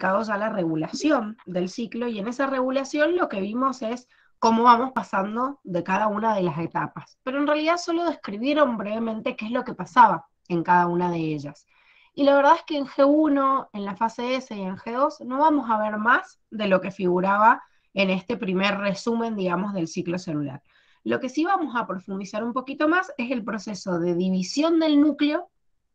dedicados a la regulación del ciclo y en esa regulación lo que vimos es cómo vamos pasando de cada una de las etapas. Pero en realidad solo describieron brevemente qué es lo que pasaba en cada una de ellas. Y la verdad es que en G1, en la fase S y en G2 no vamos a ver más de lo que figuraba en este primer resumen, digamos, del ciclo celular. Lo que sí vamos a profundizar un poquito más es el proceso de división del núcleo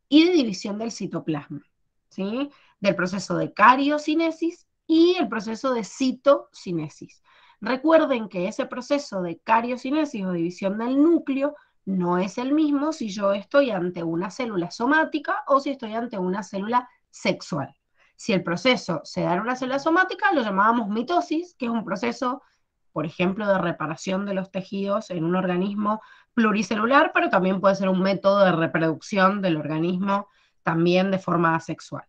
y de división del citoplasma, ¿sí? Del proceso de cariocinesis y el proceso de citocinesis. Recuerden que ese proceso de cariocinesis o división del núcleo no es el mismo si yo estoy ante una célula somática o si estoy ante una célula sexual. Si el proceso se da en una célula somática, lo llamábamos mitosis, que es un proceso, por ejemplo, de reparación de los tejidos en un organismo pluricelular, pero también puede ser un método de reproducción del organismo también de forma asexual.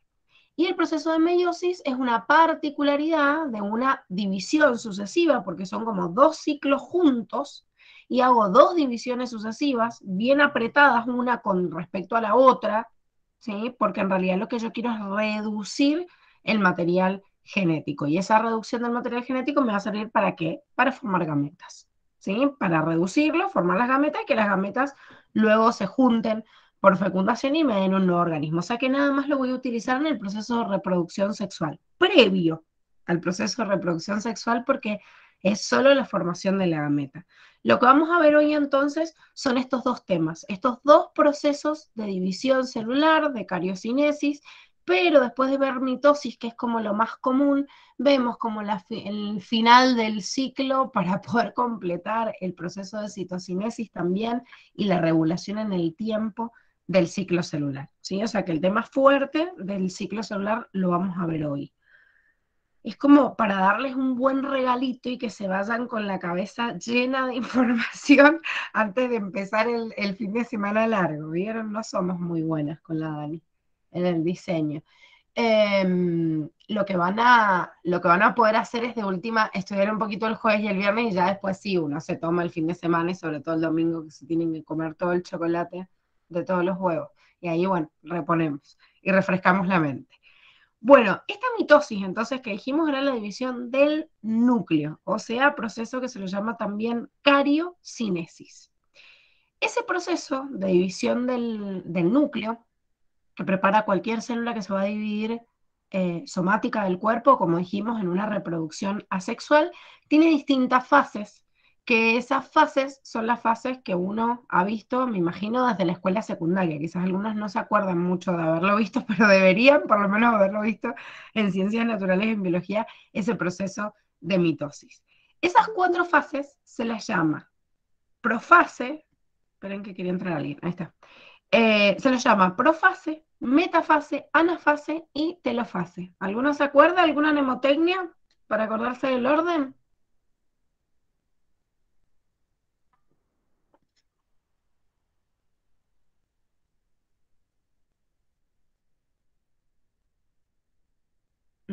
Y el proceso de meiosis es una particularidad de una división sucesiva, porque son como dos ciclos juntos, y hago dos divisiones sucesivas, bien apretadas una con respecto a la otra, ¿sí? porque en realidad lo que yo quiero es reducir el material genético. Y esa reducción del material genético me va a servir para qué? Para formar gametas. ¿sí? Para reducirlo, formar las gametas y que las gametas luego se junten por fecundación y me den un nuevo organismo. O sea que nada más lo voy a utilizar en el proceso de reproducción sexual, previo al proceso de reproducción sexual, porque es solo la formación de la gameta. Lo que vamos a ver hoy entonces son estos dos temas, estos dos procesos de división celular, de cariocinesis, pero después de ver mitosis, que es como lo más común, vemos como el final del ciclo para poder completar el proceso de citocinesis también y la regulación en el tiempo del ciclo celular. ¿sí? O sea que el tema fuerte del ciclo celular lo vamos a ver hoy. Es como para darles un buen regalito y que se vayan con la cabeza llena de información antes de empezar el, fin de semana largo. ¿Vieron? No somos muy buenas con la Dani en el diseño. Em, lo, que van a, lo que van a poder hacer es de última estudiar un poquito el jueves y el viernes y ya después sí, uno se toma el fin de semana y sobre todo el domingo que se tienen que comer todo el chocolate de todos los huevos. Y ahí, bueno, reponemos y refrescamos la mente. Bueno, esta mitosis entonces que dijimos era la división del núcleo, o sea, proceso que se lo llama también cariocinesis. Ese proceso de división del, del núcleo que prepara cualquier célula que se va a dividir eh, somática del cuerpo, como dijimos, en una reproducción asexual, tiene distintas fases, que esas fases son las fases que uno ha visto, me imagino, desde la escuela secundaria. Quizás algunos no se acuerdan mucho de haberlo visto, pero deberían por lo menos haberlo visto en ciencias naturales en biología, ese proceso de mitosis. Esas cuatro fases se las llama profase, esperen que quería entrar alguien, ahí está. Eh, se las llama profase, metafase, anafase y telofase. ¿Alguno se acuerda? ¿Alguna mnemotecnia para acordarse del orden?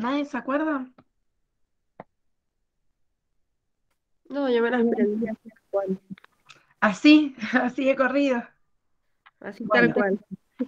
¿Nadie se acuerda? No, yo me las aprendí así cual. Así, así he corrido. Así tal cual.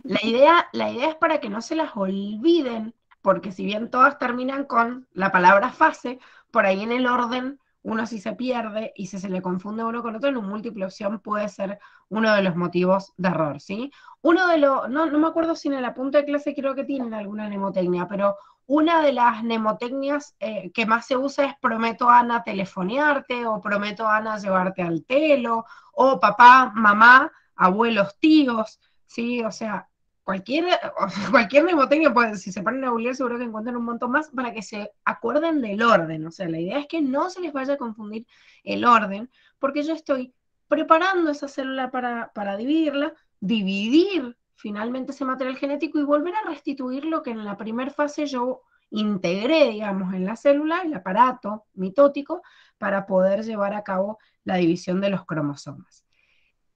La idea, la idea es para que no se las olviden, porque si bien todas terminan con la palabra fase, por ahí en el orden uno sí se pierde y si se le confunde uno con otro en un múltiple opción puede ser uno de los motivos de error, ¿sí? Uno de los, no, no me acuerdo si en el apunte de clase creo que tienen alguna mnemotecnia, pero una de las mnemotecnias eh, que más se usa es prometo Ana telefonearte o prometo Ana llevarte al telo o papá, mamá, abuelos, tíos. ¿sí? O sea, cualquier, cualquier mnemotecnia, pues, si se ponen a googlear seguro que encuentran un montón más para que se acuerden del orden. O sea, la idea es que no se les vaya a confundir el orden, porque yo estoy preparando esa célula para, para dividirla, dividir finalmente ese material genético y volver a restituir lo que en la primera fase yo integré, digamos, en la célula, el aparato mitótico, para poder llevar a cabo la división de los cromosomas.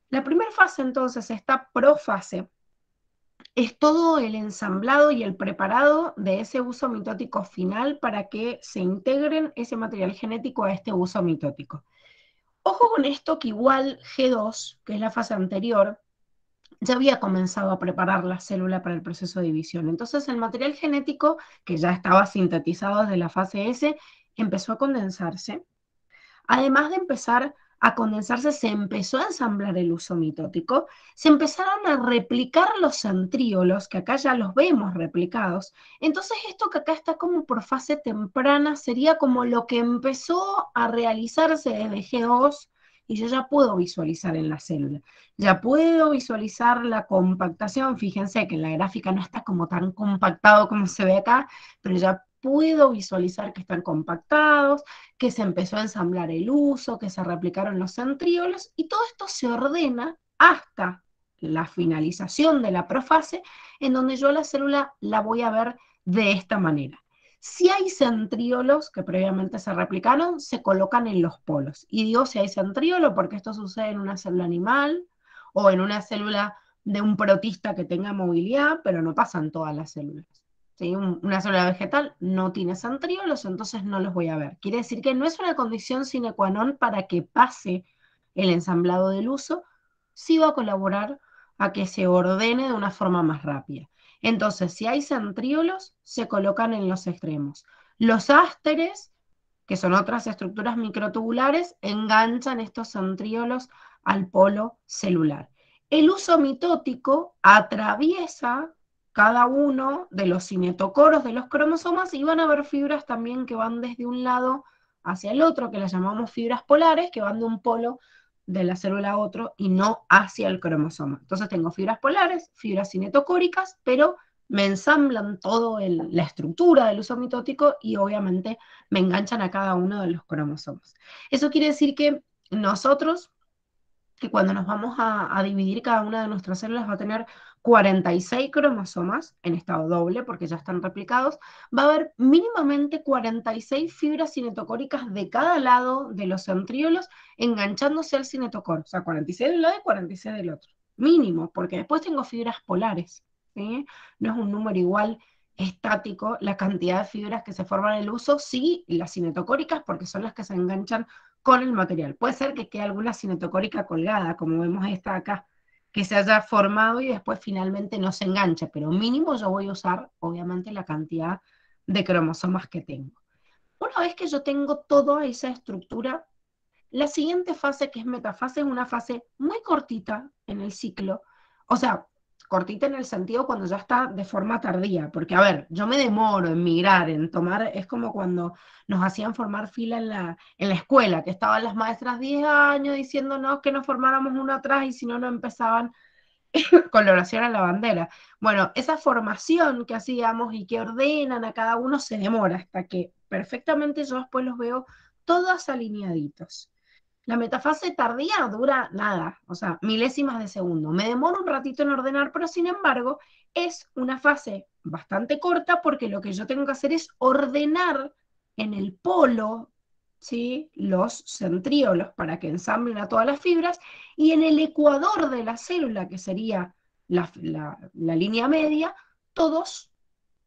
La primera fase entonces, esta profase, es todo el ensamblado y el preparado de ese uso mitótico final para que se integren ese material genético a este uso mitótico. Ojo con esto que igual G2, que es la fase anterior, ya había comenzado a preparar la célula para el proceso de división. Entonces el material genético, que ya estaba sintetizado desde la fase S, empezó a condensarse. Además de empezar a condensarse, se empezó a ensamblar el uso mitótico, se empezaron a replicar los centríolos, que acá ya los vemos replicados. Entonces esto que acá está como por fase temprana sería como lo que empezó a realizarse desde G2 y yo ya puedo visualizar en la célula. Ya puedo visualizar la compactación. Fíjense que en la gráfica no está como tan compactado como se ve acá, pero ya puedo visualizar que están compactados, que se empezó a ensamblar el uso, que se replicaron los centríolos y todo esto se ordena hasta la finalización de la profase, en donde yo la célula la voy a ver de esta manera. Si hay centríolos que previamente se replicaron, se colocan en los polos. Y digo si hay centríolo porque esto sucede en una célula animal o en una célula de un protista que tenga movilidad, pero no pasan todas las células. una célula vegetal no tiene centríolos, entonces no los voy a ver. Quiere decir que no es una condición sine qua non para que pase el ensamblado del uso, sí va a colaborar a que se ordene de una forma más rápida. Entonces, si hay centríolos, se colocan en los extremos. Los ásteres, que son otras estructuras microtubulares, enganchan estos centríolos al polo celular. El uso mitótico atraviesa cada uno de los cinetocoros de los cromosomas y van a haber fibras también que van desde un lado hacia el otro, que las llamamos fibras polares, que van de un polo de la célula a otro y no hacia el cromosoma. Entonces tengo fibras polares, fibras cinetocóricas, pero me ensamblan todo la estructura del uso mitótico y obviamente me enganchan a cada uno de los cromosomas. Eso quiere decir que nosotros, que cuando nos vamos a dividir cada una de nuestras células va a tener 46 cromosomas en estado doble, porque ya están replicados, va a haber mínimamente 46 fibras cinetocóricas de cada lado de los centríolos enganchándose al cinetocor, o sea, 46 de un lado y 46 del otro, mínimo, porque después tengo fibras polares. No es un número igual estático la cantidad de fibras que se forman en el uso, sí, las cinetocóricas, porque son las que se enganchan con el material. Puede ser que quede alguna cinetocórica colgada, como vemos esta acá, que se haya formado y después finalmente no se enganche, pero mínimo yo voy a usar, obviamente, la cantidad de cromosomas que tengo. Una vez que yo tengo toda esa estructura, la siguiente fase, que es metafase, es una fase muy cortita en el ciclo. O sea, cortita en el sentido cuando ya está de forma tardía, porque a ver, yo me demoro en migrar, en tomar, es como cuando nos hacían formar fila en la, en la escuela, que estaban las maestras 10 años diciéndonos que nos formáramos uno atrás y si no, no empezaban coloración a la bandera. Bueno, esa formación que hacíamos y que ordenan a cada uno se demora hasta que perfectamente yo después los veo todos alineaditos. La metafase tardía dura nada, o sea, milésimas de segundo. Me demoro un ratito en ordenar, pero sin embargo es una fase bastante corta porque lo que yo tengo que hacer es ordenar en el polo ¿sí? los centríolos para que ensamblen a todas las fibras y en el ecuador de la célula, que sería la, la línea media, todos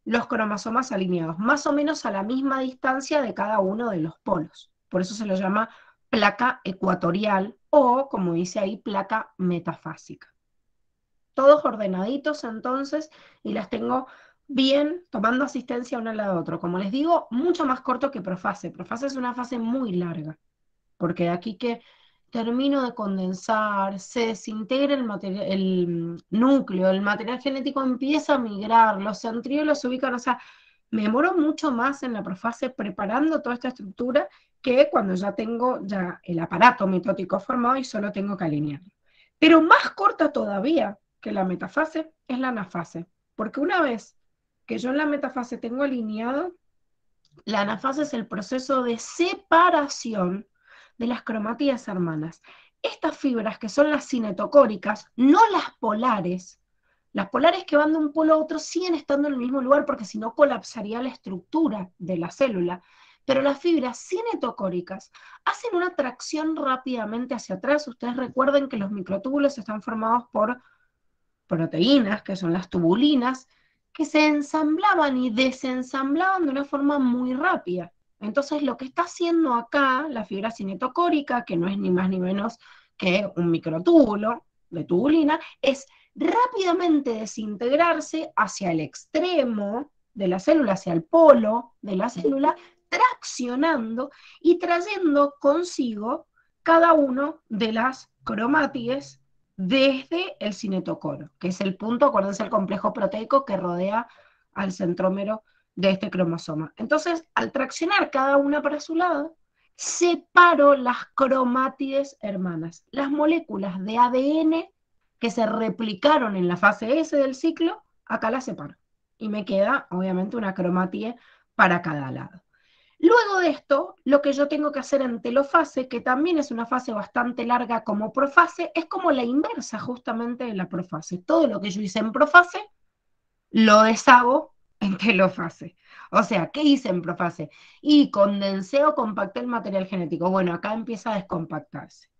los cromosomas alineados, más o menos a la misma distancia de cada uno de los polos. Por eso se lo llama placa ecuatorial o, como dice ahí, placa metafásica. Todos ordenaditos entonces y las tengo bien tomando asistencia una a la otra. Como les digo, mucho más corto que profase. Profase es una fase muy larga, porque aquí que termino de condensar, se desintegra el, el núcleo, el material genético empieza a migrar, los centriolos se ubican, o sea, me demoro mucho más en la profase preparando toda esta estructura que cuando ya tengo ya el aparato mitótico formado y solo tengo que alinearlo. Pero más corta todavía que la metafase es la anafase, porque una vez que yo en la metafase tengo alineado, la anafase es el proceso de separación de las cromatías hermanas. Estas fibras que son las cinetocóricas, no las polares, las polares que van de un polo a otro siguen estando en el mismo lugar porque si no colapsaría la estructura de la célula pero las fibras cinetocóricas hacen una tracción rápidamente hacia atrás. Ustedes recuerden que los microtúbulos están formados por proteínas, que son las tubulinas, que se ensamblaban y desensamblaban de una forma muy rápida. Entonces, lo que está haciendo acá la fibra cinetocórica, que no es ni más ni menos que un microtúbulo de tubulina, es rápidamente desintegrarse hacia el extremo de la célula, hacia el polo de la célula, traccionando y trayendo consigo cada uno de las cromátides desde el cinetocoro, que es el punto, acuérdense, el complejo proteico que rodea al centrómero de este cromosoma. Entonces, al traccionar cada una para su lado, separo las cromátides hermanas, las moléculas de ADN que se replicaron en la fase S del ciclo, acá las separo. Y me queda, obviamente, una cromátide para cada lado. Luego de esto, lo que yo tengo que hacer en telofase, que también es una fase bastante larga como profase, es como la inversa justamente de la profase. Todo lo que yo hice en profase, lo deshago en telofase. O sea, ¿qué hice en profase? Y condensé o compacté el material genético. Bueno, acá empieza a descompactarse.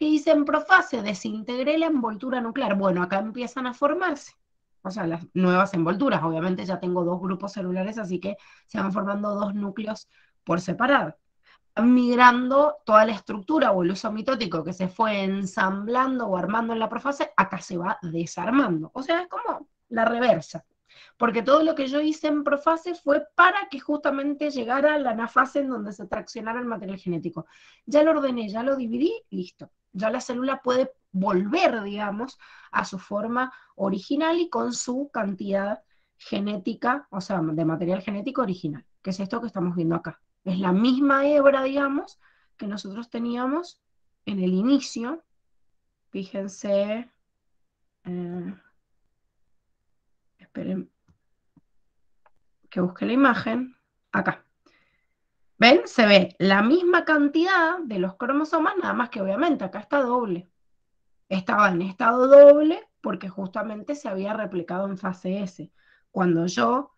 ¿Qué hice en profase? Desintegré la envoltura nuclear. Bueno, acá empiezan a formarse. O sea, las nuevas envolturas. Obviamente ya tengo dos grupos celulares, así que se van formando dos núcleos por separado. Migrando toda la estructura o el uso mitótico que se fue ensamblando o armando en la profase, acá se va desarmando. O sea, es como la reversa porque todo lo que yo hice en profase fue para que justamente llegara la anafase en donde se traccionara el material genético. Ya lo ordené, ya lo dividí, listo. Ya la célula puede volver, digamos, a su forma original y con su cantidad genética, o sea, de material genético original, que es esto que estamos viendo acá. Es la misma hebra, digamos, que nosotros teníamos en el inicio. Fíjense. Eh, esperen que busque la imagen, acá. ¿Ven? Se ve la misma cantidad de los cromosomas, nada más que obviamente acá está doble. Estaba en estado doble porque justamente se había replicado en fase S. Cuando yo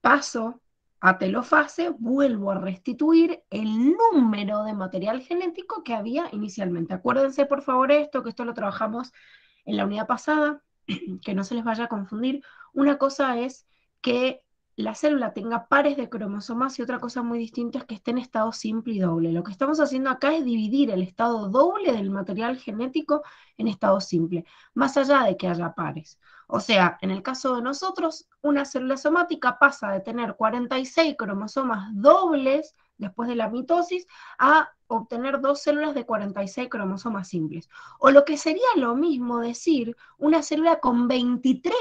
paso a telofase, vuelvo a restituir el número de material genético que había inicialmente. Acuérdense por favor esto, que esto lo trabajamos en la unidad pasada, que no se les vaya a confundir. Una cosa es que la célula tenga pares de cromosomas y otra cosa muy distinta es que esté en estado simple y doble. Lo que estamos haciendo acá es dividir el estado doble del material genético en estado simple, más allá de que haya pares. O sea, en el caso de nosotros, una célula somática pasa de tener 46 cromosomas dobles después de la mitosis a obtener dos células de 46 cromosomas simples. O lo que sería lo mismo decir una célula con 23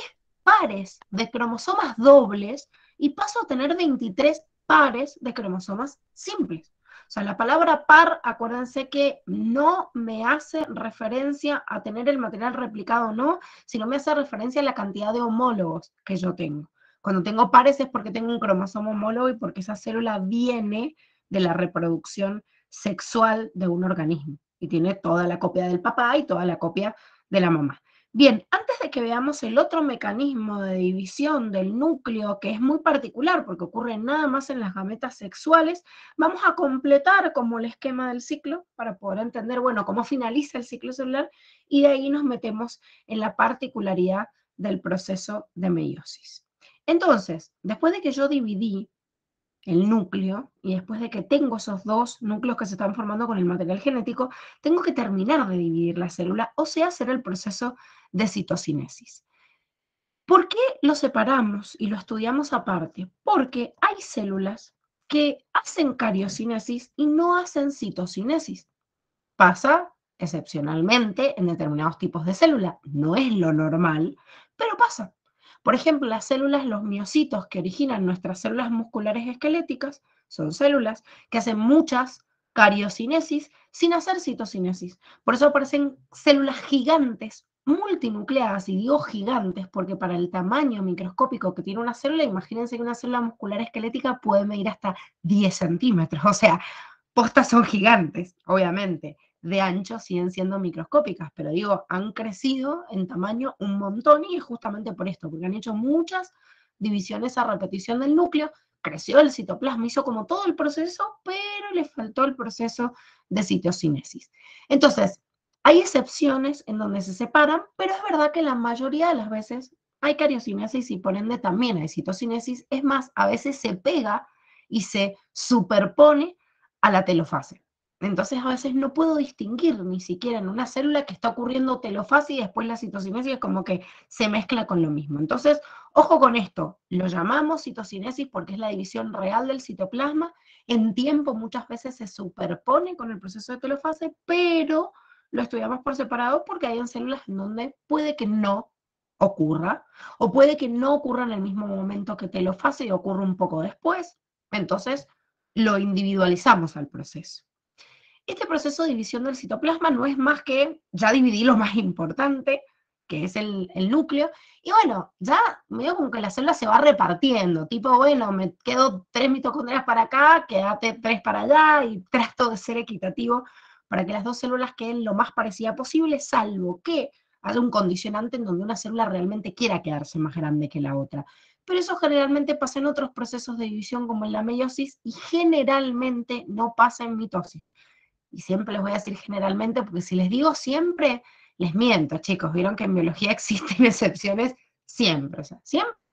pares de cromosomas dobles y paso a tener 23 pares de cromosomas simples. O sea, la palabra par, acuérdense que no me hace referencia a tener el material replicado o no, sino me hace referencia a la cantidad de homólogos que yo tengo. Cuando tengo pares es porque tengo un cromosoma homólogo y porque esa célula viene de la reproducción sexual de un organismo y tiene toda la copia del papá y toda la copia de la mamá. Bien, antes de que veamos el otro mecanismo de división del núcleo, que es muy particular porque ocurre nada más en las gametas sexuales, vamos a completar como el esquema del ciclo para poder entender, bueno, cómo finaliza el ciclo celular y de ahí nos metemos en la particularidad del proceso de meiosis. Entonces, después de que yo dividí el núcleo, y después de que tengo esos dos núcleos que se están formando con el material genético, tengo que terminar de dividir la célula, o sea, hacer el proceso de citocinesis. ¿Por qué lo separamos y lo estudiamos aparte? Porque hay células que hacen cariocinesis y no hacen citocinesis. Pasa excepcionalmente en determinados tipos de células, no es lo normal, pero pasa. Por ejemplo, las células, los miocitos que originan nuestras células musculares esqueléticas, son células que hacen muchas cariocinesis sin hacer citocinesis. Por eso aparecen células gigantes, multinucleadas, y digo gigantes porque para el tamaño microscópico que tiene una célula, imagínense que una célula muscular esquelética puede medir hasta 10 centímetros, o sea, postas son gigantes, obviamente de ancho siguen siendo microscópicas, pero digo, han crecido en tamaño un montón y es justamente por esto, porque han hecho muchas divisiones a repetición del núcleo, creció el citoplasma, hizo como todo el proceso, pero le faltó el proceso de citocinesis. Entonces, hay excepciones en donde se separan, pero es verdad que la mayoría de las veces hay cariocinesis y por ende también hay citocinesis. Es más, a veces se pega y se superpone a la telofase. Entonces a veces no puedo distinguir ni siquiera en una célula que está ocurriendo telofase y después la citocinesis es como que se mezcla con lo mismo. Entonces, ojo con esto, lo llamamos citocinesis porque es la división real del citoplasma, en tiempo muchas veces se superpone con el proceso de telofase, pero lo estudiamos por separado porque hay en células en donde puede que no ocurra, o puede que no ocurra en el mismo momento que telofase y ocurra un poco después. Entonces, lo individualizamos al proceso. Este proceso de división del citoplasma no es más que ya dividí lo más importante, que es el, núcleo, y bueno, ya medio como que la célula se va repartiendo, tipo, bueno, me quedo tres mitocondrias para acá, quédate tres para allá, y trato de ser equitativo para que las dos células queden lo más parecida posible, salvo que haya un condicionante en donde una célula realmente quiera quedarse más grande que la otra. Pero eso generalmente pasa en otros procesos de división como en la meiosis y generalmente no pasa en mitosis. Y siempre les voy a decir generalmente, porque si les digo siempre, les miento, chicos. Vieron que en biología existen excepciones siempre. O sea, siempre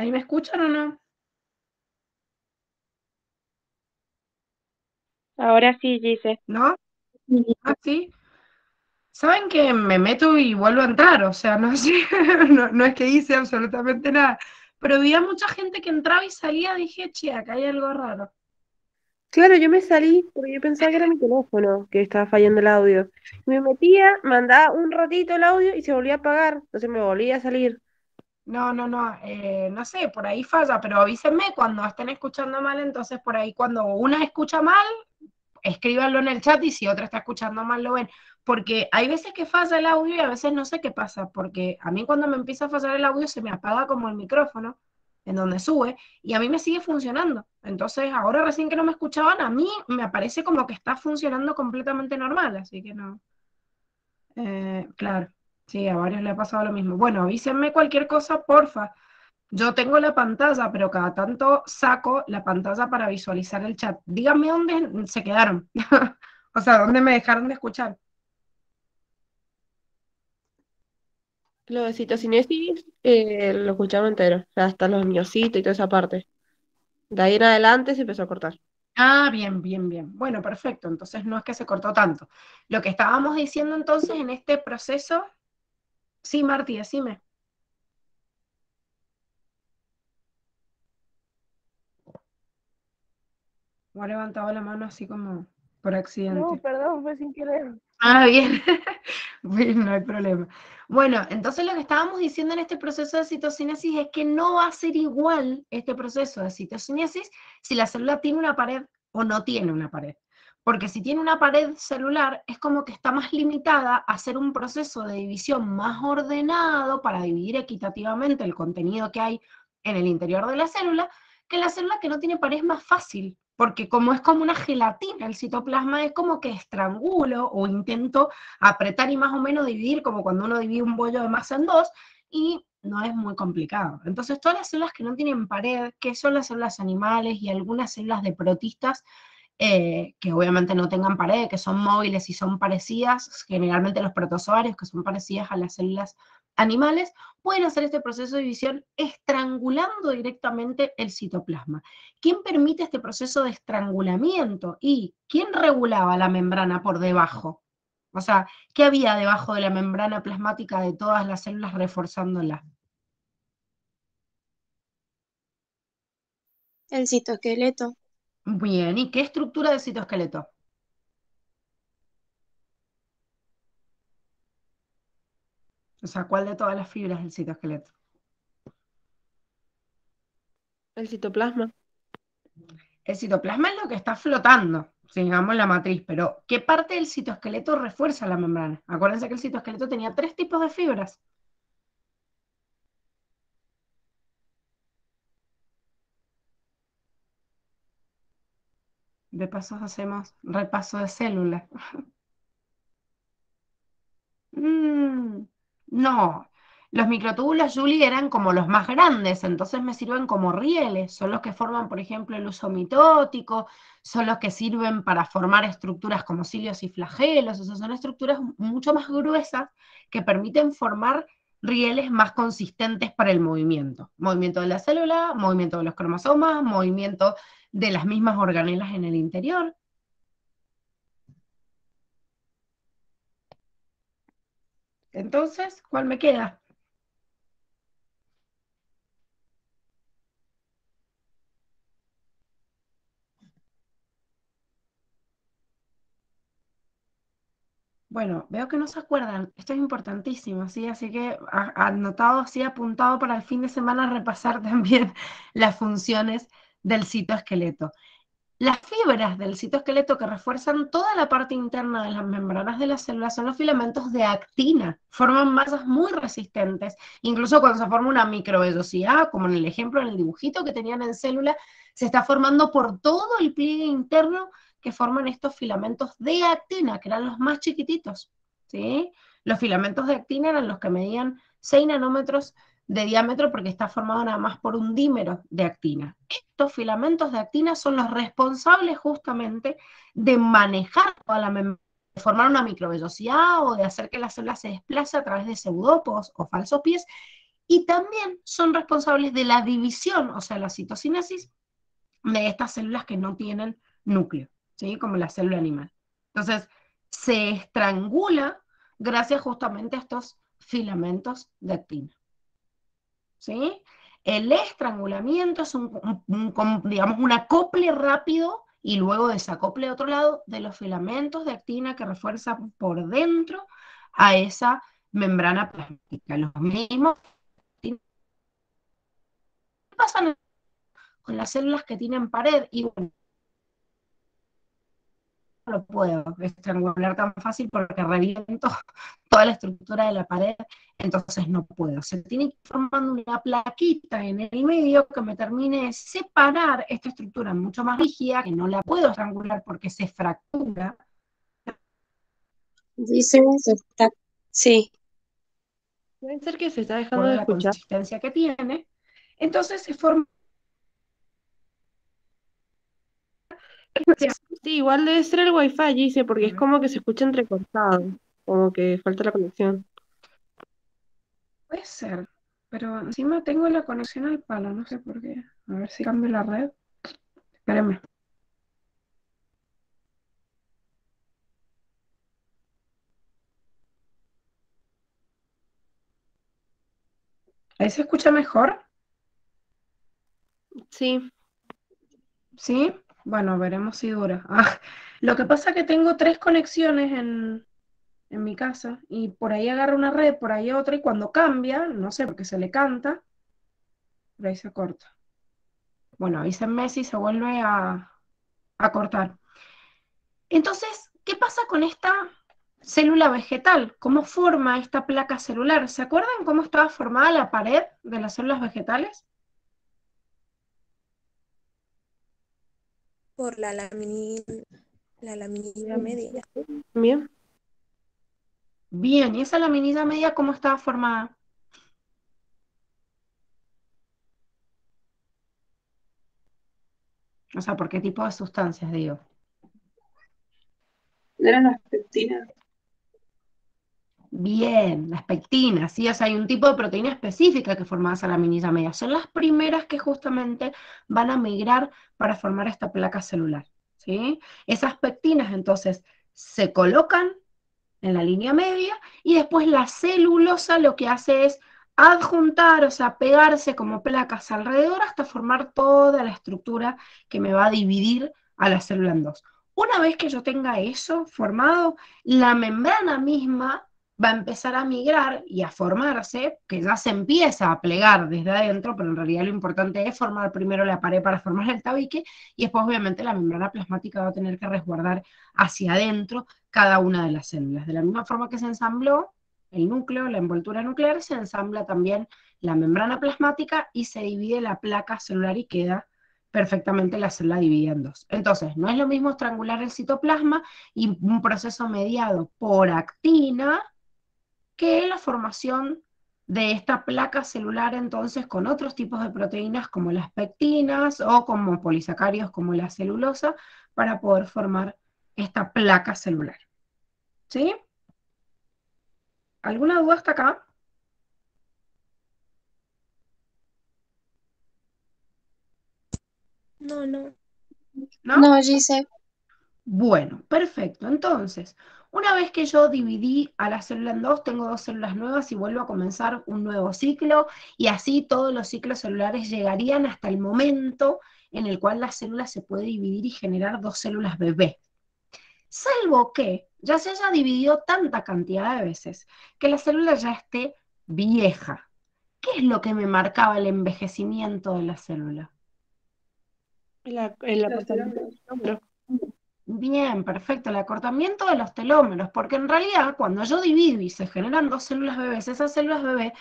¿Ahí me escuchan o no? Ahora sí, dice. ¿No? ¿Ah, sí? Saben que me meto y vuelvo a entrar, o sea, no, no, es que hice absolutamente nada, pero había mucha gente que entraba y salía, dije, che, acá hay algo raro. Claro, yo me salí porque yo pensaba que era mi teléfono que estaba fallando el audio. Me metía, mandaba un ratito el audio y se volvía a apagar, entonces me volvía a salir. No, no, no, eh, no sé, por ahí falla, pero avísenme cuando estén escuchando mal, entonces por ahí cuando una escucha mal, escríbanlo en el chat y si otra está escuchando mal lo ven, porque hay veces que falla el audio y a veces no sé qué pasa, porque a mí cuando me empieza a fallar el audio se me apaga como el micrófono en donde sube y a mí me sigue funcionando. Entonces, ahora recién que no me escuchaban, a mí me aparece como que está funcionando completamente normal, así que no. Eh, claro, sí, a varios le ha pasado lo mismo. Bueno, avísenme cualquier cosa, porfa. Yo tengo la pantalla, pero cada tanto saco la pantalla para visualizar el chat. Díganme dónde se quedaron. o sea, dónde me dejaron de escuchar. Lo de citocinesis eh, lo escuchamos entero, hasta los miocitos y toda esa parte. De ahí en adelante se empezó a cortar. Ah, bien, bien, bien. Bueno, perfecto. Entonces no es que se cortó tanto. Lo que estábamos diciendo entonces en este proceso. Sí, Marti, decime. O ha levantado la mano así como por accidente. No, perdón, fue sin querer. Ah, bien. Bien, no hay problema. Bueno, entonces lo que estábamos diciendo en este proceso de citocinesis es que no va a ser igual este proceso de citocinesis si la célula tiene una pared o no tiene una pared. Porque si tiene una pared celular, es como que está más limitada a hacer un proceso de división más ordenado para dividir equitativamente el contenido que hay en el interior de la célula, que la célula que no tiene pared es más fácil, porque como es como una gelatina, el citoplasma es como que estrangulo o intento apretar y más o menos dividir, como cuando uno divide un bollo de masa en dos, y no es muy complicado. Entonces, todas las células que no tienen pared, que son las células animales y algunas células de protistas, eh, que obviamente no tengan pared, que son móviles y son parecidas, generalmente los protozoarios, que son parecidas a las células animales, pueden hacer este proceso de división estrangulando directamente el citoplasma. ¿Quién permite este proceso de estrangulamiento? ¿Y quién regulaba la membrana por debajo? O sea, ¿qué había debajo de la membrana plasmática de todas las células reforzándola? El citoesqueleto. Bien, ¿y qué estructura del citoesqueleto? O sea, ¿cuál de todas las fibras del citoesqueleto? El citoplasma. El citoplasma es lo que está flotando, digamos la matriz, pero ¿qué parte del citoesqueleto refuerza la membrana? Acuérdense que el citoesqueleto tenía tres tipos de fibras. De hacemos repaso de células. Mm, no, los microtúbulos Julie eran como los más grandes, entonces me sirven como rieles, son los que forman, por ejemplo, el uso mitótico, son los que sirven para formar estructuras como cilios y flagelos, o sea, son estructuras mucho más gruesas que permiten formar rieles más consistentes para el movimiento. Movimiento de la célula, movimiento de los cromosomas, movimiento de las mismas organelas en el interior. Entonces, ¿cuál me queda? Bueno, veo que no se acuerdan, esto es importantísimo, ¿sí? Así que anotado, así apuntado para el fin de semana repasar también las funciones del citoesqueleto. Las fibras del citoesqueleto que refuerzan toda la parte interna de las membranas de las células son los filamentos de actina. Forman masas muy resistentes. Incluso cuando se forma una microvellosidad, como en el ejemplo, en el dibujito que tenían en célula, se está formando por todo el pliegue interno que forman estos filamentos de actina, que eran los más chiquititos. ¿sí? Los filamentos de actina eran los que medían 6 nanómetros de diámetro porque está formado nada más por un dímero de actina. Estos filamentos de actina son los responsables justamente de manejar toda la de formar una microvellosidad o de hacer que la célula se desplace a través de pseudopos o falsos pies, y también son responsables de la división, o sea, la citocinesis de estas células que no tienen núcleo, ¿sí? como la célula animal. Entonces, se estrangula gracias justamente a estos filamentos de actina. ¿Sí? El estrangulamiento es un, digamos, acople rápido y luego desacople a otro lado de los filamentos de actina que refuerzan por dentro a esa membrana plástica. Los mismos ¿qué pasa con las células que tienen pared? Y bueno, lo puedo estrangular tan fácil porque reviento toda la estructura de la pared, entonces no puedo. Se tiene que ir formando una plaquita en el medio que me termine de separar esta estructura mucho más rígida, que no la puedo estrangular porque se fractura. Dice, se está, sí, Puede ser que se está dejando por de la escuchar. consistencia que tiene. Entonces se forma Sí, igual debe ser el wifi, dice, porque es como que se escucha entrecortado, como que falta la conexión. Puede ser, pero encima tengo la conexión al palo, no sé por qué. A ver si cambio la red. Espérenme. ¿Ahí se escucha mejor? Sí, ¿Sí? Bueno, veremos si dura. Ah, lo que pasa es que tengo tres conexiones en, en mi casa y por ahí agarra una red, por ahí otra y cuando cambia, no sé, porque se le canta, por ahí se corta. Bueno, avísenme si se vuelve a, a cortar. Entonces, ¿qué pasa con esta célula vegetal? ¿Cómo forma esta placa celular? ¿Se acuerdan cómo estaba formada la pared de las células vegetales? Por la laminina, la laminilla media. bien. Bien, ¿y esa laminilla media cómo estaba formada? O sea, ¿por qué tipo de sustancias, digo? Eran las pectinas. Bien, las pectinas, ¿sí? O hay un tipo de proteína específica que forma esa laminilla media. Son las primeras que justamente van a migrar para formar esta placa celular, ¿sí? Esas pectinas entonces se colocan en la línea media y después la celulosa lo que hace es adjuntar, o sea, pegarse como placas alrededor hasta formar toda la estructura que me va a dividir a la célula en dos. Una vez que yo tenga eso formado, la membrana misma va a empezar a migrar y a formarse, que ya se empieza a plegar desde adentro, pero en realidad lo importante es formar primero la pared para formar el tabique y después obviamente la membrana plasmática va a tener que resguardar hacia adentro cada una de las células. De la misma forma que se ensambló el núcleo, la envoltura nuclear, se ensambla también la membrana plasmática y se divide la placa celular y queda perfectamente la célula dividida en dos. Entonces, no es lo mismo estrangular el citoplasma y un proceso mediado por actina que la formación de esta placa celular entonces con otros tipos de proteínas como las pectinas o como polisacarios como la celulosa para poder formar esta placa celular. ¿Sí? ¿Alguna duda hasta acá? No, no. ¿No? No, Gise. Bueno, perfecto. Entonces, una vez que yo dividí a la célula en dos, tengo dos células nuevas y vuelvo a comenzar un nuevo ciclo, y así todos los ciclos celulares llegarían hasta el momento en el cual la célula se puede dividir y generar dos células bebé. Salvo que ya se haya dividido tanta cantidad de veces que la célula ya esté vieja. ¿Qué es lo que me marcaba el envejecimiento de la célula? El, ac- el del hombro. Bien, perfecto, el acortamiento de los telómeros, porque en realidad cuando yo divido y se generan dos células bebés, esas células bebé,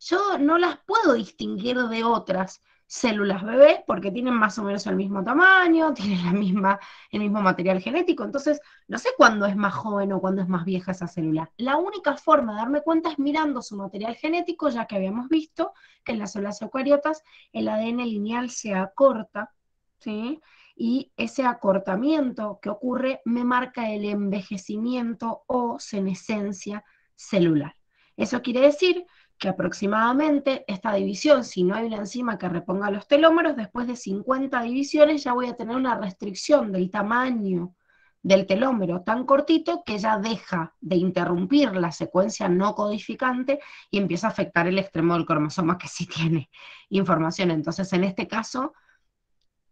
yo no las puedo distinguir de otras células bebés porque tienen más o menos el mismo tamaño, tienen la misma, el mismo material genético, entonces no sé cuándo es más joven o cuándo es más vieja esa célula. La única forma de darme cuenta es mirando su material genético, ya que habíamos visto que en las células eucariotas el ADN lineal se acorta, ¿sí? Y ese acortamiento que ocurre me marca el envejecimiento o senescencia celular. Eso quiere decir que aproximadamente esta división, si no hay una enzima que reponga los telómeros, después de 50 divisiones ya voy a tener una restricción del tamaño del telómero tan cortito que ya deja de interrumpir la secuencia no codificante y empieza a afectar el extremo del cromosoma que sí tiene información. Entonces, en este caso,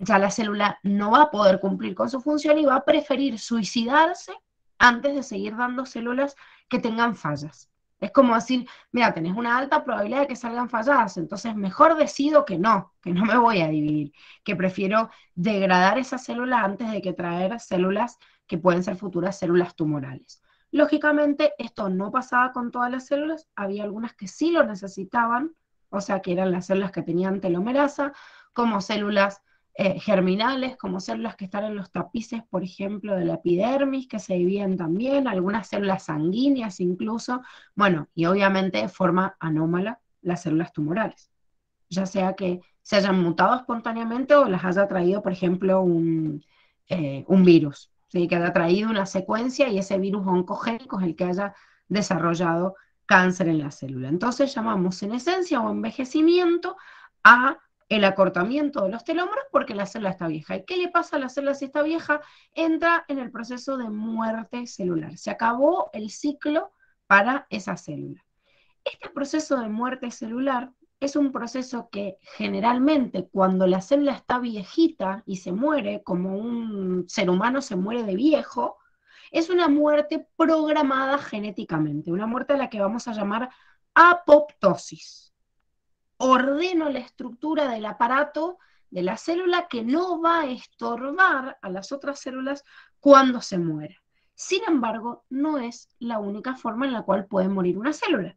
ya la célula no va a poder cumplir con su función y va a preferir suicidarse antes de seguir dando células que tengan fallas. Es como decir, mira, tenés una alta probabilidad de que salgan falladas, entonces mejor decido que no, que no me voy a dividir, que prefiero degradar esa célula antes de que traer células que pueden ser futuras células tumorales. Lógicamente, esto no pasaba con todas las células, había algunas que sí lo necesitaban, o sea, que eran las células que tenían telomerasa, como células eh, germinales, como células que están en los tapices, por ejemplo, de la epidermis, que se dividen también, algunas células sanguíneas incluso, bueno, y obviamente de forma anómala las células tumorales, ya sea que se hayan mutado espontáneamente o las haya traído, por ejemplo, un, eh, un virus, ¿sí? que haya traído una secuencia y ese virus oncogénico es el que haya desarrollado cáncer en la célula. Entonces llamamos en esencia o envejecimiento a el acortamiento de los telómeros porque la célula está vieja. ¿Y qué le pasa a la célula si está vieja? Entra en el proceso de muerte celular. Se acabó el ciclo para esa célula. Este proceso de muerte celular es un proceso que generalmente cuando la célula está viejita y se muere, como un ser humano se muere de viejo, es una muerte programada genéticamente, una muerte a la que vamos a llamar apoptosis ordeno la estructura del aparato de la célula que no va a estorbar a las otras células cuando se muera. Sin embargo, no es la única forma en la cual puede morir una célula.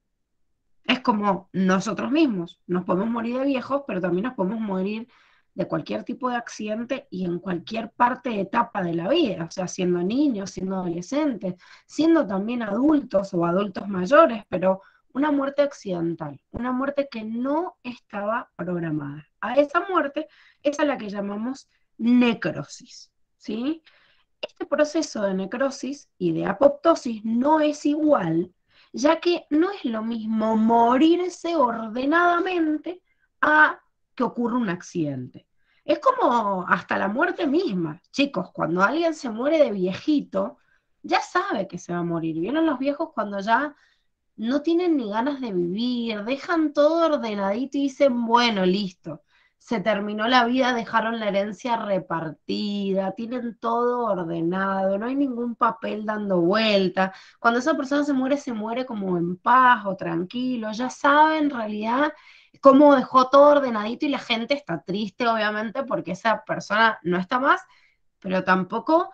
Es como nosotros mismos, nos podemos morir de viejos, pero también nos podemos morir de cualquier tipo de accidente y en cualquier parte, etapa de la vida, o sea, siendo niños, siendo adolescentes, siendo también adultos o adultos mayores, pero una muerte accidental, una muerte que no estaba programada. A esa muerte es a la que llamamos necrosis, ¿sí? Este proceso de necrosis y de apoptosis no es igual, ya que no es lo mismo morirse ordenadamente a que ocurra un accidente. Es como hasta la muerte misma. Chicos, cuando alguien se muere de viejito, ya sabe que se va a morir. ¿Vieron los viejos cuando ya no tienen ni ganas de vivir, dejan todo ordenadito y dicen, bueno, listo, se terminó la vida, dejaron la herencia repartida, tienen todo ordenado, no hay ningún papel dando vuelta. Cuando esa persona se muere, se muere como en paz o tranquilo, ya sabe en realidad cómo dejó todo ordenadito y la gente está triste, obviamente, porque esa persona no está más, pero tampoco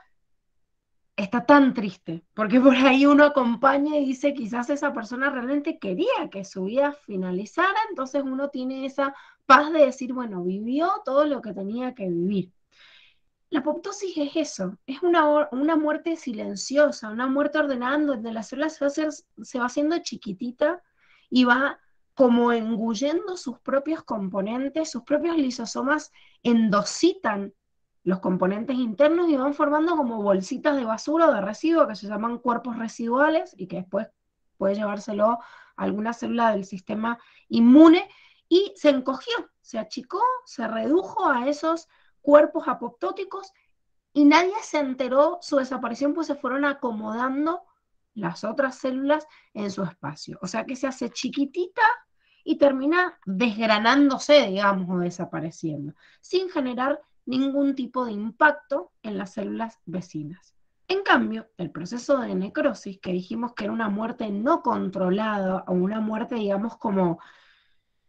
está tan triste, porque por ahí uno acompaña y dice, quizás esa persona realmente quería que su vida finalizara, entonces uno tiene esa paz de decir, bueno, vivió todo lo que tenía que vivir. La apoptosis es eso, es una, una muerte silenciosa, una muerte ordenando, donde la célula se va, se va haciendo chiquitita y va como engullendo sus propios componentes, sus propios lisosomas endocitan los componentes internos y van formando como bolsitas de basura o de residuo que se llaman cuerpos residuales y que después puede llevárselo a alguna célula del sistema inmune y se encogió, se achicó, se redujo a esos cuerpos apoptóticos y nadie se enteró su desaparición, pues se fueron acomodando las otras células en su espacio. O sea que se hace chiquitita y termina desgranándose, digamos, o desapareciendo, sin generar ningún tipo de impacto en las células vecinas. En cambio, el proceso de necrosis, que dijimos que era una muerte no controlada o una muerte, digamos, como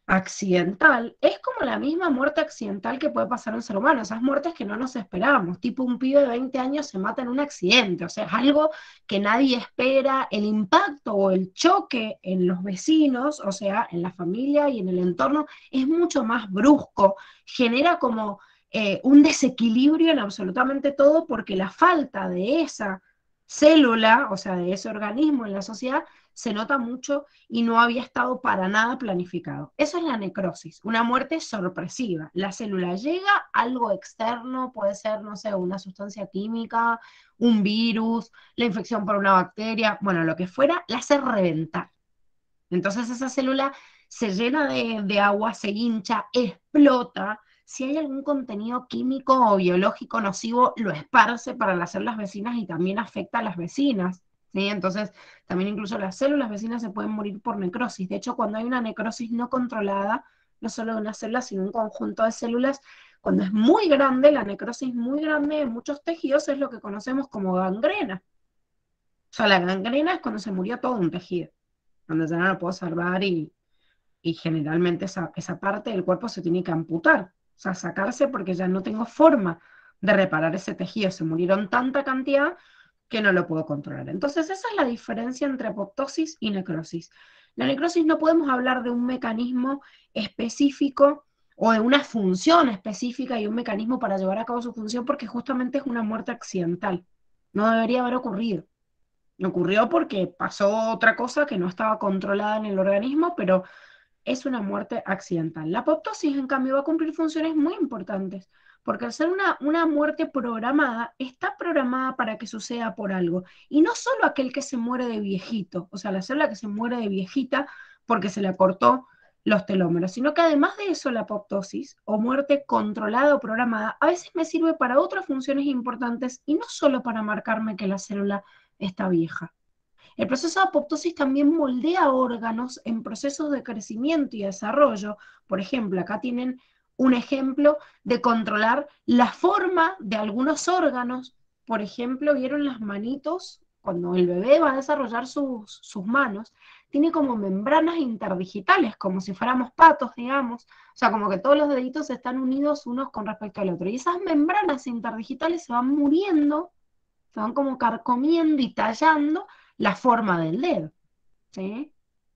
accidental, es como la misma muerte accidental que puede pasar un ser humano, esas muertes que no nos esperamos, tipo un pibe de 20 años se mata en un accidente, o sea, es algo que nadie espera, el impacto o el choque en los vecinos, o sea, en la familia y en el entorno, es mucho más brusco, genera como eh, un desequilibrio en absolutamente todo porque la falta de esa célula, o sea, de ese organismo en la sociedad, se nota mucho y no había estado para nada planificado. Eso es la necrosis, una muerte sorpresiva. La célula llega, algo externo, puede ser, no sé, una sustancia química, un virus, la infección por una bacteria, bueno, lo que fuera, la hace reventar. Entonces esa célula se llena de, de agua, se hincha, explota, si hay algún contenido químico o biológico nocivo, lo esparce para las células vecinas y también afecta a las vecinas. ¿sí? Entonces, también incluso las células vecinas se pueden morir por necrosis. De hecho, cuando hay una necrosis no controlada, no solo de una célula, sino un conjunto de células, cuando es muy grande, la necrosis muy grande en muchos tejidos es lo que conocemos como gangrena. O sea, la gangrena es cuando se murió todo un tejido, cuando ya no lo puedo salvar y, y generalmente esa, esa parte del cuerpo se tiene que amputar o sea, sacarse porque ya no tengo forma de reparar ese tejido. Se murieron tanta cantidad que no lo puedo controlar. Entonces, esa es la diferencia entre apoptosis y necrosis. La necrosis no podemos hablar de un mecanismo específico o de una función específica y un mecanismo para llevar a cabo su función porque justamente es una muerte accidental. No debería haber ocurrido. Ocurrió porque pasó otra cosa que no estaba controlada en el organismo, pero es una muerte accidental. La apoptosis, en cambio, va a cumplir funciones muy importantes, porque al ser una, una muerte programada, está programada para que suceda por algo. Y no solo aquel que se muere de viejito, o sea, la célula que se muere de viejita porque se le cortó los telómeros, sino que además de eso la apoptosis o muerte controlada o programada a veces me sirve para otras funciones importantes y no solo para marcarme que la célula está vieja. El proceso de apoptosis también moldea órganos en procesos de crecimiento y desarrollo. Por ejemplo, acá tienen un ejemplo de controlar la forma de algunos órganos. Por ejemplo, vieron las manitos, cuando el bebé va a desarrollar sus, sus manos, tiene como membranas interdigitales, como si fuéramos patos, digamos. O sea, como que todos los deditos están unidos unos con respecto al otro. Y esas membranas interdigitales se van muriendo, se van como carcomiendo y tallando la forma del dedo. ¿sí?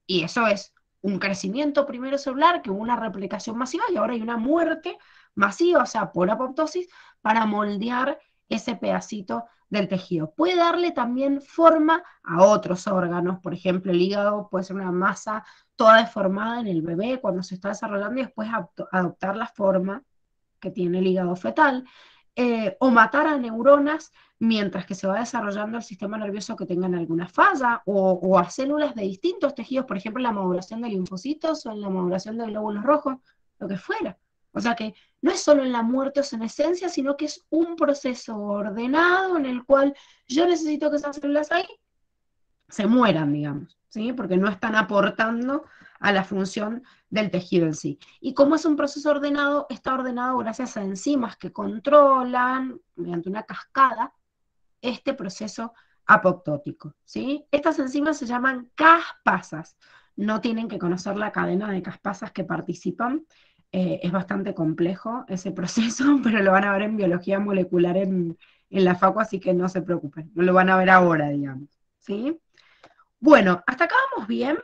Y eso es un crecimiento primero celular, que hubo una replicación masiva y ahora hay una muerte masiva, o sea, por apoptosis, para moldear ese pedacito del tejido. Puede darle también forma a otros órganos, por ejemplo, el hígado puede ser una masa toda deformada en el bebé cuando se está desarrollando y después adoptar la forma que tiene el hígado fetal. Eh, o matar a neuronas mientras que se va desarrollando el sistema nervioso que tengan alguna falla, o, a células de distintos tejidos, por ejemplo, en la modulación de linfocitos o en la modulación de glóbulos rojos, lo que fuera. O sea que no es solo en la muerte o en esencia, sino que es un proceso ordenado en el cual yo necesito que esas células ahí se mueran, digamos, ¿sí? Porque no están aportando a la función del tejido en sí. Y como es un proceso ordenado, está ordenado gracias a enzimas que controlan, mediante una cascada, este proceso apoptótico. ¿sí? Estas enzimas se llaman caspasas. No tienen que conocer la cadena de caspasas que participan. Eh, es bastante complejo ese proceso, pero lo van a ver en biología molecular en, en la FACO, así que no se preocupen. No lo van a ver ahora, digamos. ¿sí? Bueno, hasta acá vamos bien.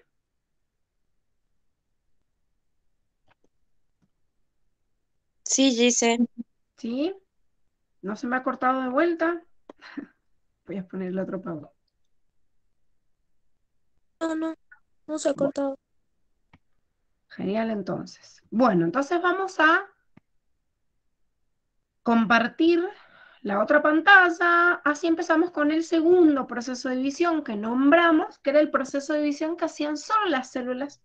Sí, Gise. ¿Sí? ¿No se me ha cortado de vuelta? Voy a poner el otro pago. No, no, no se ha cortado. Genial, entonces. Bueno, entonces vamos a compartir la otra pantalla. Así empezamos con el segundo proceso de división que nombramos, que era el proceso de división que hacían solo las células,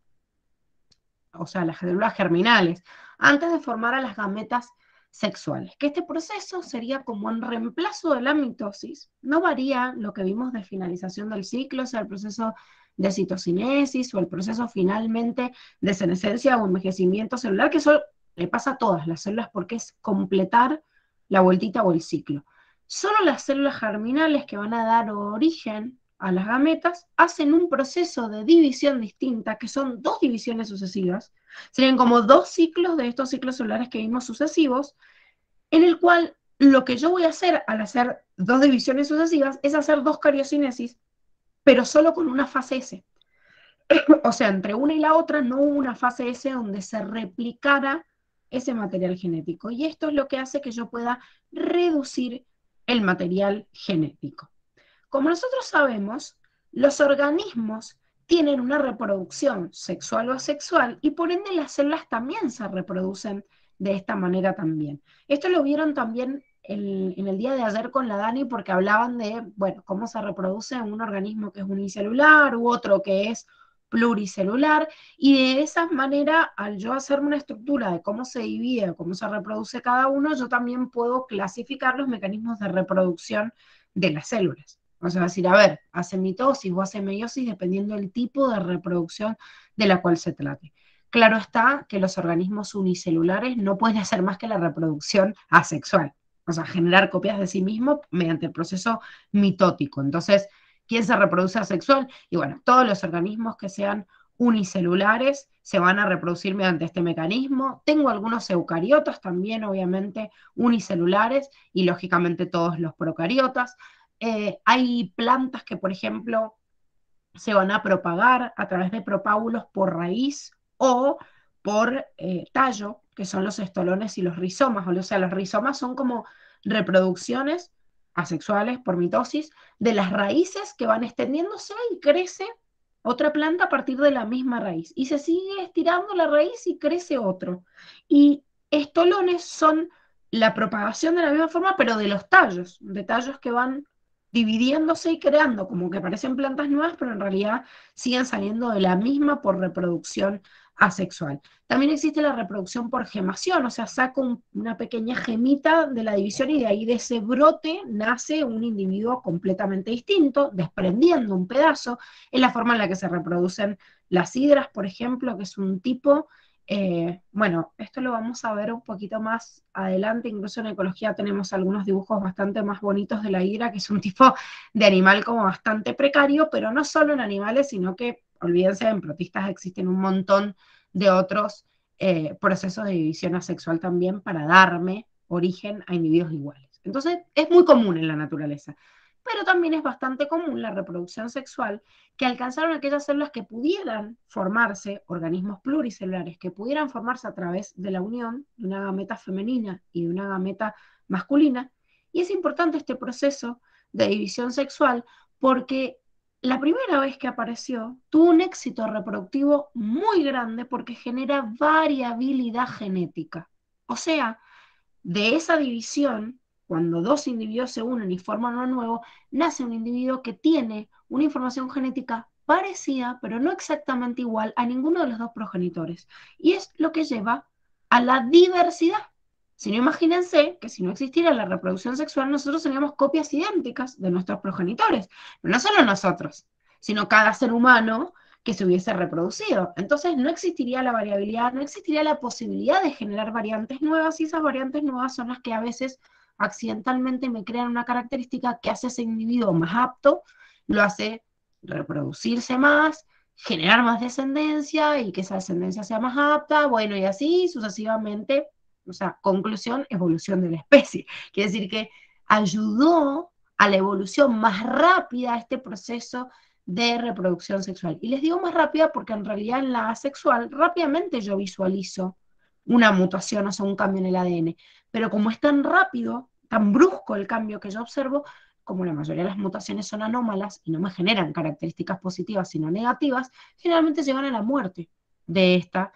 o sea, las células germinales antes de formar a las gametas sexuales. Que este proceso sería como en reemplazo de la mitosis. No varía lo que vimos de finalización del ciclo, o sea, el proceso de citocinesis o el proceso finalmente de senescencia o envejecimiento celular, que eso le pasa a todas las células porque es completar la vueltita o el ciclo. Solo las células germinales que van a dar origen a las gametas hacen un proceso de división distinta, que son dos divisiones sucesivas, serían como dos ciclos de estos ciclos solares que vimos sucesivos, en el cual lo que yo voy a hacer al hacer dos divisiones sucesivas es hacer dos cariocinesis, pero solo con una fase S. o sea, entre una y la otra no hubo una fase S donde se replicara ese material genético. Y esto es lo que hace que yo pueda reducir el material genético. Como nosotros sabemos, los organismos tienen una reproducción sexual o asexual y por ende las células también se reproducen de esta manera también. Esto lo vieron también en, el día de ayer con la Dani porque hablaban de, bueno, cómo se reproduce un organismo que es unicelular u otro que es pluricelular y de esa manera al yo hacerme una estructura de cómo se divide, cómo se reproduce cada uno, yo también puedo clasificar los mecanismos de reproducción de las células. O sea, decir, a ver, hace mitosis o hace meiosis dependiendo del tipo de reproducción de la cual se trate. Claro está que los organismos unicelulares no pueden hacer más que la reproducción asexual, o sea, generar copias de sí mismo mediante el proceso mitótico. Entonces, ¿quién se reproduce asexual? Y bueno, todos los organismos que sean unicelulares se van a reproducir mediante este mecanismo. Tengo algunos eucariotas también, obviamente, unicelulares, y lógicamente todos los procariotas. Eh, hay plantas que, por ejemplo, se van a propagar a través de propágulos por raíz o por eh, tallo, que son los estolones y los rizomas. O sea, los rizomas son como reproducciones asexuales por mitosis de las raíces que van extendiéndose y crece otra planta a partir de la misma raíz. Y se sigue estirando la raíz y crece otro. Y estolones son la propagación de la misma forma, pero de los tallos, de tallos que van dividiéndose y creando, como que parecen plantas nuevas, pero en realidad siguen saliendo de la misma por reproducción asexual. También existe la reproducción por gemación, o sea, saco una pequeña gemita de la división y de ahí de ese brote nace un individuo completamente distinto, desprendiendo un pedazo. Es la forma en la que se reproducen las hidras, por ejemplo, que es un tipo eh, bueno, esto lo vamos a ver un poquito más adelante, incluso en ecología tenemos algunos dibujos bastante más bonitos de la hidra, que es un tipo de animal como bastante precario, pero no solo en animales, sino que, olvídense, en protistas existen un montón de otros eh, procesos de división asexual también para darme origen a individuos iguales. Entonces, es muy común en la naturaleza pero también es bastante común la reproducción sexual que alcanzaron aquellas células que pudieran formarse, organismos pluricelulares, que pudieran formarse a través de la unión de una gameta femenina y de una gameta masculina. Y es importante este proceso de división sexual porque la primera vez que apareció tuvo un éxito reproductivo muy grande porque genera variabilidad genética. O sea, de esa división cuando dos individuos se unen y forman uno nuevo, nace un individuo que tiene una información genética parecida, pero no exactamente igual a ninguno de los dos progenitores. Y es lo que lleva a la diversidad. Si no, imagínense que si no existiera la reproducción sexual, nosotros teníamos copias idénticas de nuestros progenitores. Pero no solo nosotros, sino cada ser humano que se hubiese reproducido. Entonces no existiría la variabilidad, no existiría la posibilidad de generar variantes nuevas y esas variantes nuevas son las que a veces accidentalmente me crean una característica que hace a ese individuo más apto, lo hace reproducirse más, generar más descendencia y que esa descendencia sea más apta, bueno, y así sucesivamente, o sea, conclusión, evolución de la especie. Quiere decir que ayudó a la evolución más rápida a este proceso de reproducción sexual. Y les digo más rápida porque en realidad en la asexual rápidamente yo visualizo una mutación, o sea, un cambio en el ADN. Pero como es tan rápido, tan brusco el cambio que yo observo, como la mayoría de las mutaciones son anómalas y no me generan características positivas, sino negativas, generalmente llevan a la muerte de esta,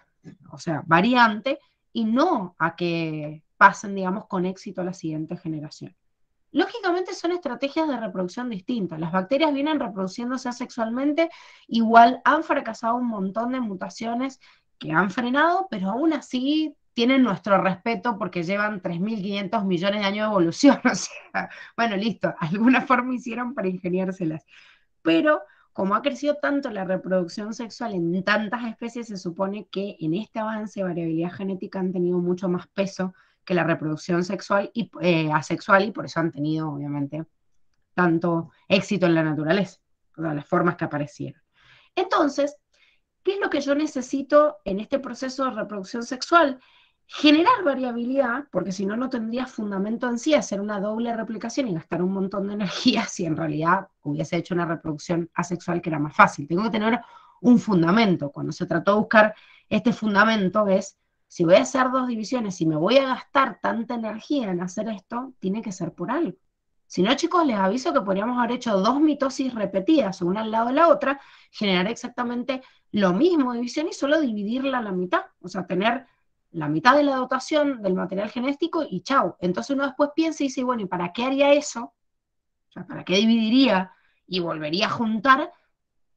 o sea, variante, y no a que pasen, digamos, con éxito a la siguiente generación. Lógicamente son estrategias de reproducción distintas. Las bacterias vienen reproduciéndose asexualmente, igual han fracasado un montón de mutaciones que han frenado, pero aún así tienen nuestro respeto porque llevan 3.500 millones de años de evolución. O sea, bueno, listo, alguna forma hicieron para ingeniárselas. Pero como ha crecido tanto la reproducción sexual en tantas especies, se supone que en este avance de variabilidad genética han tenido mucho más peso que la reproducción sexual y eh, asexual y por eso han tenido, obviamente, tanto éxito en la naturaleza, las formas que aparecieron. Entonces, ¿Qué es lo que yo necesito en este proceso de reproducción sexual? Generar variabilidad, porque si no, no tendría fundamento en sí hacer una doble replicación y gastar un montón de energía si en realidad hubiese hecho una reproducción asexual que era más fácil. Tengo que tener un fundamento. Cuando se trató de buscar este fundamento es, si voy a hacer dos divisiones y me voy a gastar tanta energía en hacer esto, tiene que ser por algo. Si no, chicos, les aviso que podríamos haber hecho dos mitosis repetidas, una al lado de la otra, generar exactamente lo mismo división y solo dividirla a la mitad. O sea, tener la mitad de la dotación del material genético y chao. Entonces uno después piensa y dice, bueno, ¿y para qué haría eso? O sea, ¿para qué dividiría y volvería a juntar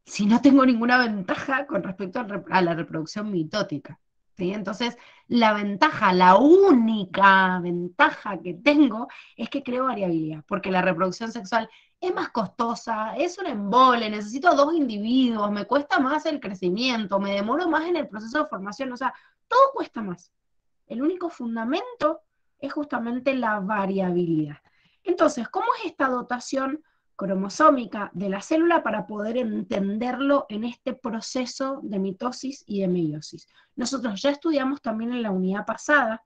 si no tengo ninguna ventaja con respecto a la reproducción mitótica? Entonces, la ventaja, la única ventaja que tengo es que creo variabilidad, porque la reproducción sexual es más costosa, es un embole, necesito dos individuos, me cuesta más el crecimiento, me demoro más en el proceso de formación, o sea, todo cuesta más. El único fundamento es justamente la variabilidad. Entonces, ¿cómo es esta dotación cromosómica de la célula para poder entenderlo en este proceso de mitosis y de meiosis. Nosotros ya estudiamos también en la unidad pasada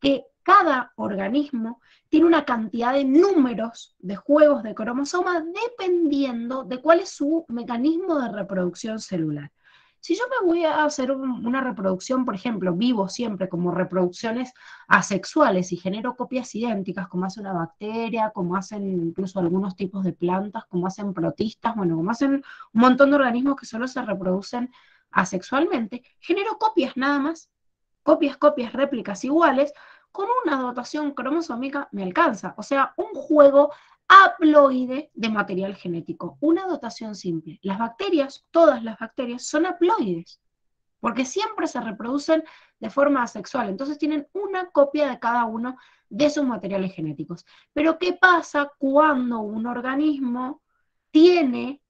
que cada organismo tiene una cantidad de números de juegos de cromosomas dependiendo de cuál es su mecanismo de reproducción celular. Si yo me voy a hacer una reproducción, por ejemplo, vivo siempre como reproducciones asexuales y genero copias idénticas, como hace una bacteria, como hacen incluso algunos tipos de plantas, como hacen protistas, bueno, como hacen un montón de organismos que solo se reproducen asexualmente, genero copias nada más, copias, copias, réplicas iguales, con una dotación cromosómica me alcanza. O sea, un juego haploide de material genético, una dotación simple. Las bacterias, todas las bacterias, son haploides, porque siempre se reproducen de forma asexual, entonces tienen una copia de cada uno de sus materiales genéticos. Pero ¿qué pasa cuando un organismo tiene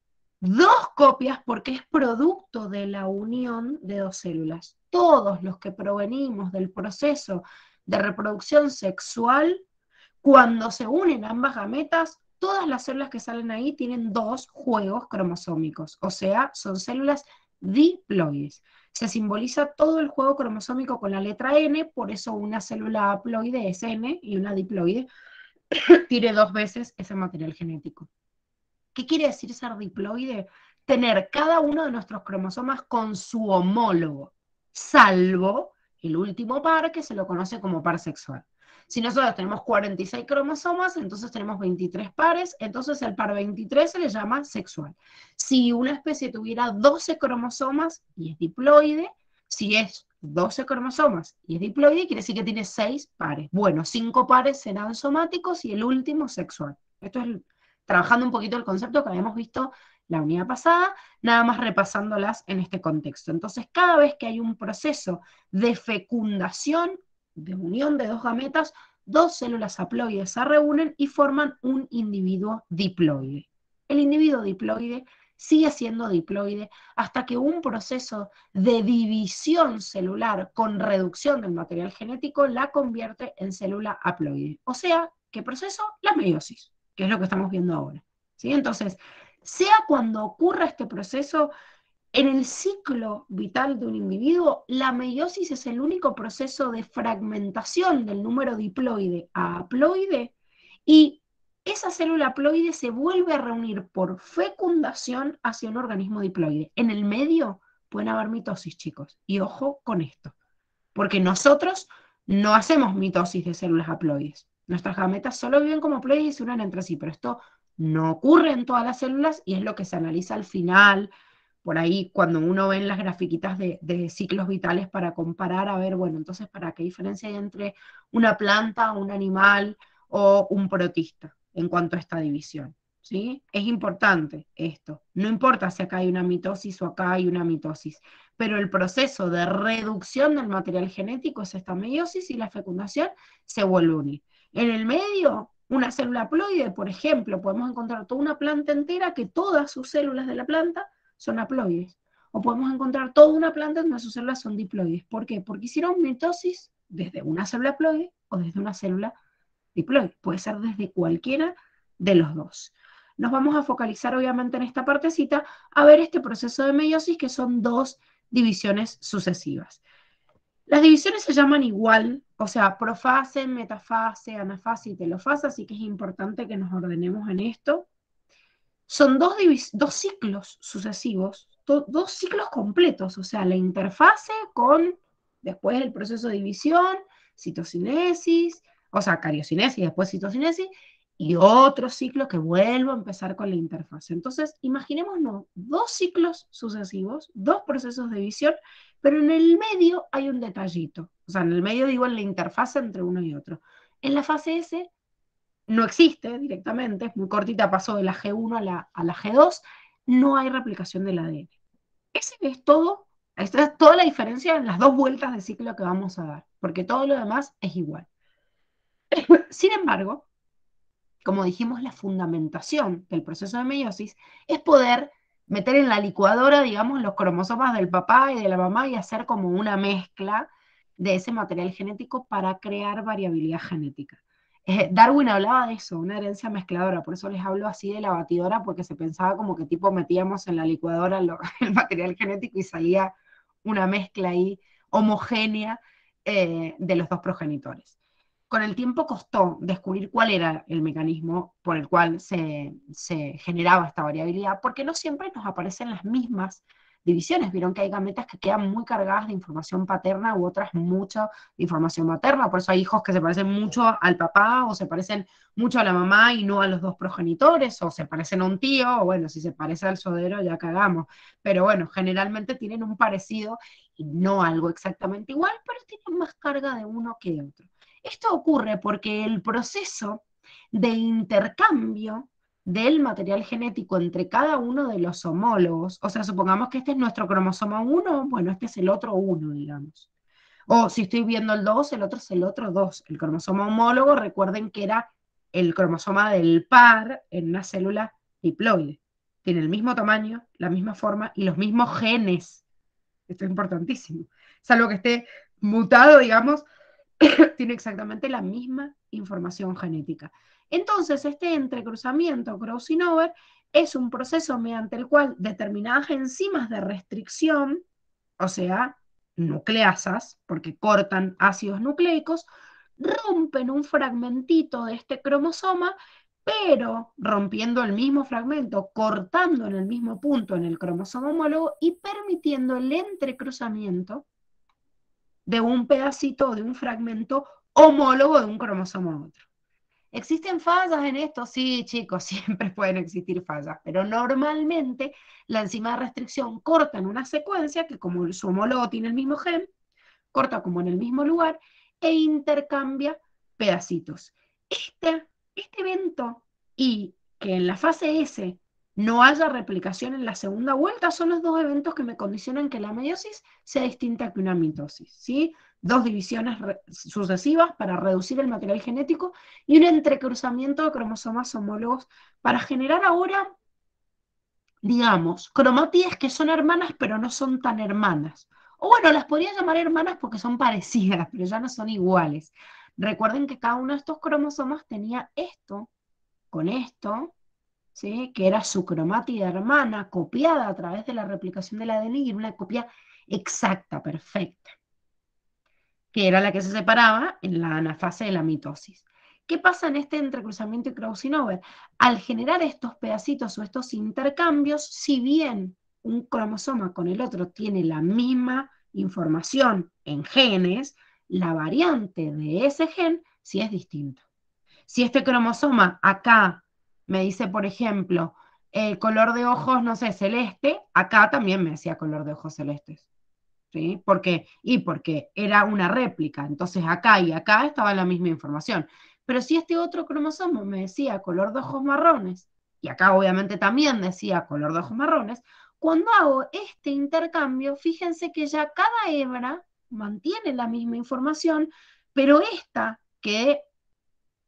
dos copias porque es producto de la unión de dos células? Todos los que provenimos del proceso de reproducción sexual cuando se unen ambas gametas, todas las células que salen ahí tienen dos juegos cromosómicos, o sea, son células diploides. Se simboliza todo el juego cromosómico con la letra N, por eso una célula haploide es N y una diploide tiene dos veces ese material genético. ¿Qué quiere decir ser diploide? Tener cada uno de nuestros cromosomas con su homólogo, salvo el último par que se lo conoce como par sexual. Si nosotros tenemos 46 cromosomas, entonces tenemos 23 pares, entonces el par 23 se le llama sexual. Si una especie tuviera 12 cromosomas y es diploide, si es 12 cromosomas y es diploide, quiere decir que tiene 6 pares. Bueno, 5 pares serán somáticos y el último sexual. Esto es trabajando un poquito el concepto que habíamos visto la unidad pasada, nada más repasándolas en este contexto. Entonces, cada vez que hay un proceso de fecundación, de unión de dos gametas, dos células haploides se reúnen y forman un individuo diploide. El individuo diploide sigue siendo diploide hasta que un proceso de división celular con reducción del material genético la convierte en célula haploide. O sea, ¿qué proceso? La meiosis, que es lo que estamos viendo ahora. ¿sí? Entonces, sea cuando ocurra este proceso, en el ciclo vital de un individuo, la meiosis es el único proceso de fragmentación del número diploide a haploide y esa célula haploide se vuelve a reunir por fecundación hacia un organismo diploide. En el medio pueden haber mitosis, chicos. Y ojo con esto, porque nosotros no hacemos mitosis de células haploides. Nuestras gametas solo viven como haploides y se unen entre sí, pero esto no ocurre en todas las células y es lo que se analiza al final por ahí cuando uno ve en las grafiquitas de, ciclos vitales para comparar, a ver, bueno, entonces, ¿para qué diferencia hay entre una planta, un animal o un protista en cuanto a esta división? ¿Sí? Es importante esto. No importa si acá hay una mitosis o acá hay una mitosis, pero el proceso de reducción del material genético es esta meiosis y la fecundación se vuelve unir. En el medio, una célula ploide, por ejemplo, podemos encontrar toda una planta entera que todas sus células de la planta son haploides. O podemos encontrar toda una planta donde sus células son diploides. ¿Por qué? Porque hicieron mitosis desde una célula haploide o desde una célula diploide. Puede ser desde cualquiera de los dos. Nos vamos a focalizar obviamente en esta partecita a ver este proceso de meiosis que son dos divisiones sucesivas. Las divisiones se llaman igual, o sea, profase, metafase, anafase y telofase, así que es importante que nos ordenemos en esto son dos, dos ciclos sucesivos, dos ciclos completos, o sea, la interfase con después el proceso de división, citocinesis, o sea, cariocinesis, después citocinesis, y otro ciclo que vuelvo a empezar con la interfase. Entonces, imaginémonos dos ciclos sucesivos, dos procesos de división, pero en el medio hay un detallito. O sea, en el medio digo en la interfase entre uno y otro. En la fase S no existe directamente, es muy cortita, pasó de la G1 a la, a la G2, no hay replicación del ADN. Ese es todo, esta es toda la diferencia en las dos vueltas de ciclo que vamos a dar, porque todo lo demás es igual. Sin embargo, como dijimos, la fundamentación del proceso de meiosis es poder meter en la licuadora, digamos, los cromosomas del papá y de la mamá y hacer como una mezcla de ese material genético para crear variabilidad genética. Eh, Darwin hablaba de eso, una herencia mezcladora, por eso les hablo así de la batidora, porque se pensaba como que tipo metíamos en la licuadora el material genético y salía una mezcla ahí homogénea eh, de los dos progenitores. con el tiempo costó descubrir cuál era el mecanismo por el cual se, se generaba esta variabilidad, porque no siempre nos aparecen las mismas divisiones. Vieron que hay gametas que quedan muy cargadas de información paterna u otras mucho de información materna. Por eso hay hijos que se parecen mucho al papá o se parecen mucho a la mamá y no a los dos progenitores, o se parecen a un tío, o bueno, si se parece al sodero ya cagamos. Pero bueno, generalmente tienen un parecido y no algo exactamente igual, pero tienen más carga de uno que de otro. Esto ocurre porque el proceso de intercambio del material genético entre cada uno de los homólogos, o sea, supongamos que este es nuestro cromosoma 1, bueno, este es el otro 1, digamos. O si estoy viendo el 2, el otro es el otro 2. El cromosoma homólogo, recuerden que era el cromosoma del par en una célula diploide. Tiene el mismo tamaño, la misma forma y los mismos genes. Esto es importantísimo. Salvo que esté mutado, digamos, tiene exactamente la misma información genética. Entonces, este entrecruzamiento crossover es un proceso mediante el cual determinadas enzimas de restricción, o sea, nucleasas, porque cortan ácidos nucleicos, rompen un fragmentito de este cromosoma, pero rompiendo el mismo fragmento, cortando en el mismo punto en el cromosoma homólogo y permitiendo el entrecruzamiento de un pedacito o de un fragmento homólogo de un cromosoma a otro. ¿Existen fallas en esto? Sí, chicos, siempre pueden existir fallas, pero normalmente la enzima de restricción corta en una secuencia que como su homólogo tiene el mismo gen, corta como en el mismo lugar e intercambia pedacitos. Este, este evento y que en la fase S no haya replicación en la segunda vuelta son los dos eventos que me condicionan que la meiosis sea distinta que una mitosis, ¿sí? dos divisiones sucesivas para reducir el material genético y un entrecruzamiento de cromosomas homólogos para generar ahora, digamos, cromátides que son hermanas pero no son tan hermanas. O bueno, las podría llamar hermanas porque son parecidas, pero ya no son iguales. Recuerden que cada uno de estos cromosomas tenía esto con esto, que era su cromátida hermana copiada a través de la replicación del ADN y una copia exacta, perfecta que era la que se separaba en la anafase de la mitosis. ¿Qué pasa en este entrecruzamiento y crossing over? Al generar estos pedacitos o estos intercambios, si bien un cromosoma con el otro tiene la misma información en genes, la variante de ese gen sí es distinto. Si este cromosoma acá me dice, por ejemplo, el color de ojos, no sé, celeste, acá también me decía color de ojos celestes. ¿sí? Porque, y porque era una réplica, entonces acá y acá estaba la misma información. Pero si este otro cromosoma me decía color de ojos marrones, y acá obviamente también decía color de ojos marrones, cuando hago este intercambio, fíjense que ya cada hebra mantiene la misma información, pero esta que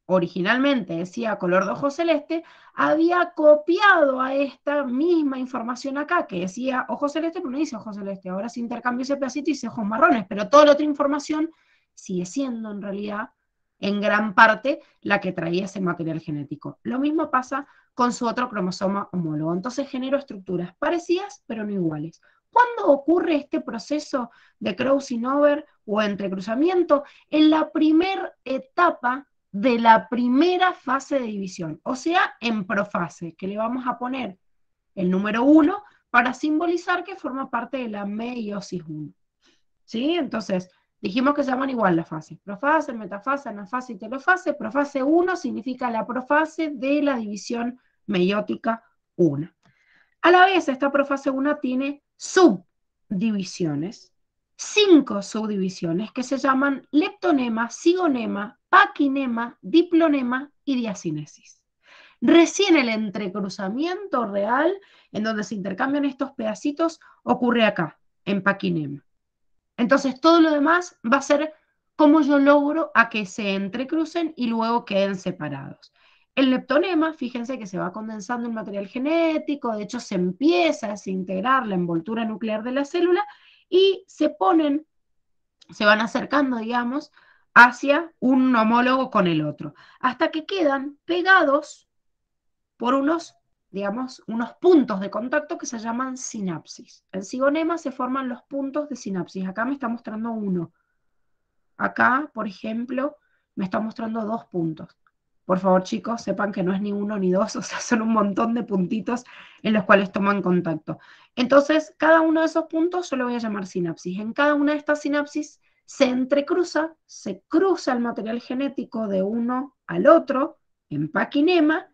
originalmente decía color de ojo celeste, había copiado a esta misma información acá, que decía ojo celeste, pero no dice ojo celeste. Ahora se intercambia ese pedacito y dice ojos marrones, pero toda la otra información sigue siendo en realidad en gran parte la que traía ese material genético. Lo mismo pasa con su otro cromosoma homólogo. Entonces genero estructuras parecidas, pero no iguales. ¿Cuándo ocurre este proceso de crossing over o entrecruzamiento? En la primera etapa de la primera fase de división, o sea, en profase, que le vamos a poner el número 1 para simbolizar que forma parte de la meiosis 1. ¿Sí? Entonces, dijimos que se llaman igual las fases. Profase, metafase, anafase y telofase. Profase 1 significa la profase de la división meiótica 1. A la vez, esta profase 1 tiene subdivisiones, cinco subdivisiones que se llaman leptonema, sigonema, paquinema, diplonema y diacinesis. Recién el entrecruzamiento real, en donde se intercambian estos pedacitos, ocurre acá, en paquinema. Entonces, todo lo demás va a ser cómo yo logro a que se entrecrucen y luego queden separados. El leptonema, fíjense que se va condensando el material genético, de hecho se empieza a desintegrar la envoltura nuclear de la célula y se ponen, se van acercando, digamos, hacia un homólogo con el otro, hasta que quedan pegados por unos, digamos, unos puntos de contacto que se llaman sinapsis. En cigonema se forman los puntos de sinapsis. Acá me está mostrando uno. Acá, por ejemplo, me está mostrando dos puntos. Por favor, chicos, sepan que no es ni uno ni dos, o sea, son un montón de puntitos en los cuales toman contacto. Entonces, cada uno de esos puntos yo lo voy a llamar sinapsis. En cada una de estas sinapsis se entrecruza, se cruza el material genético de uno al otro en paquinema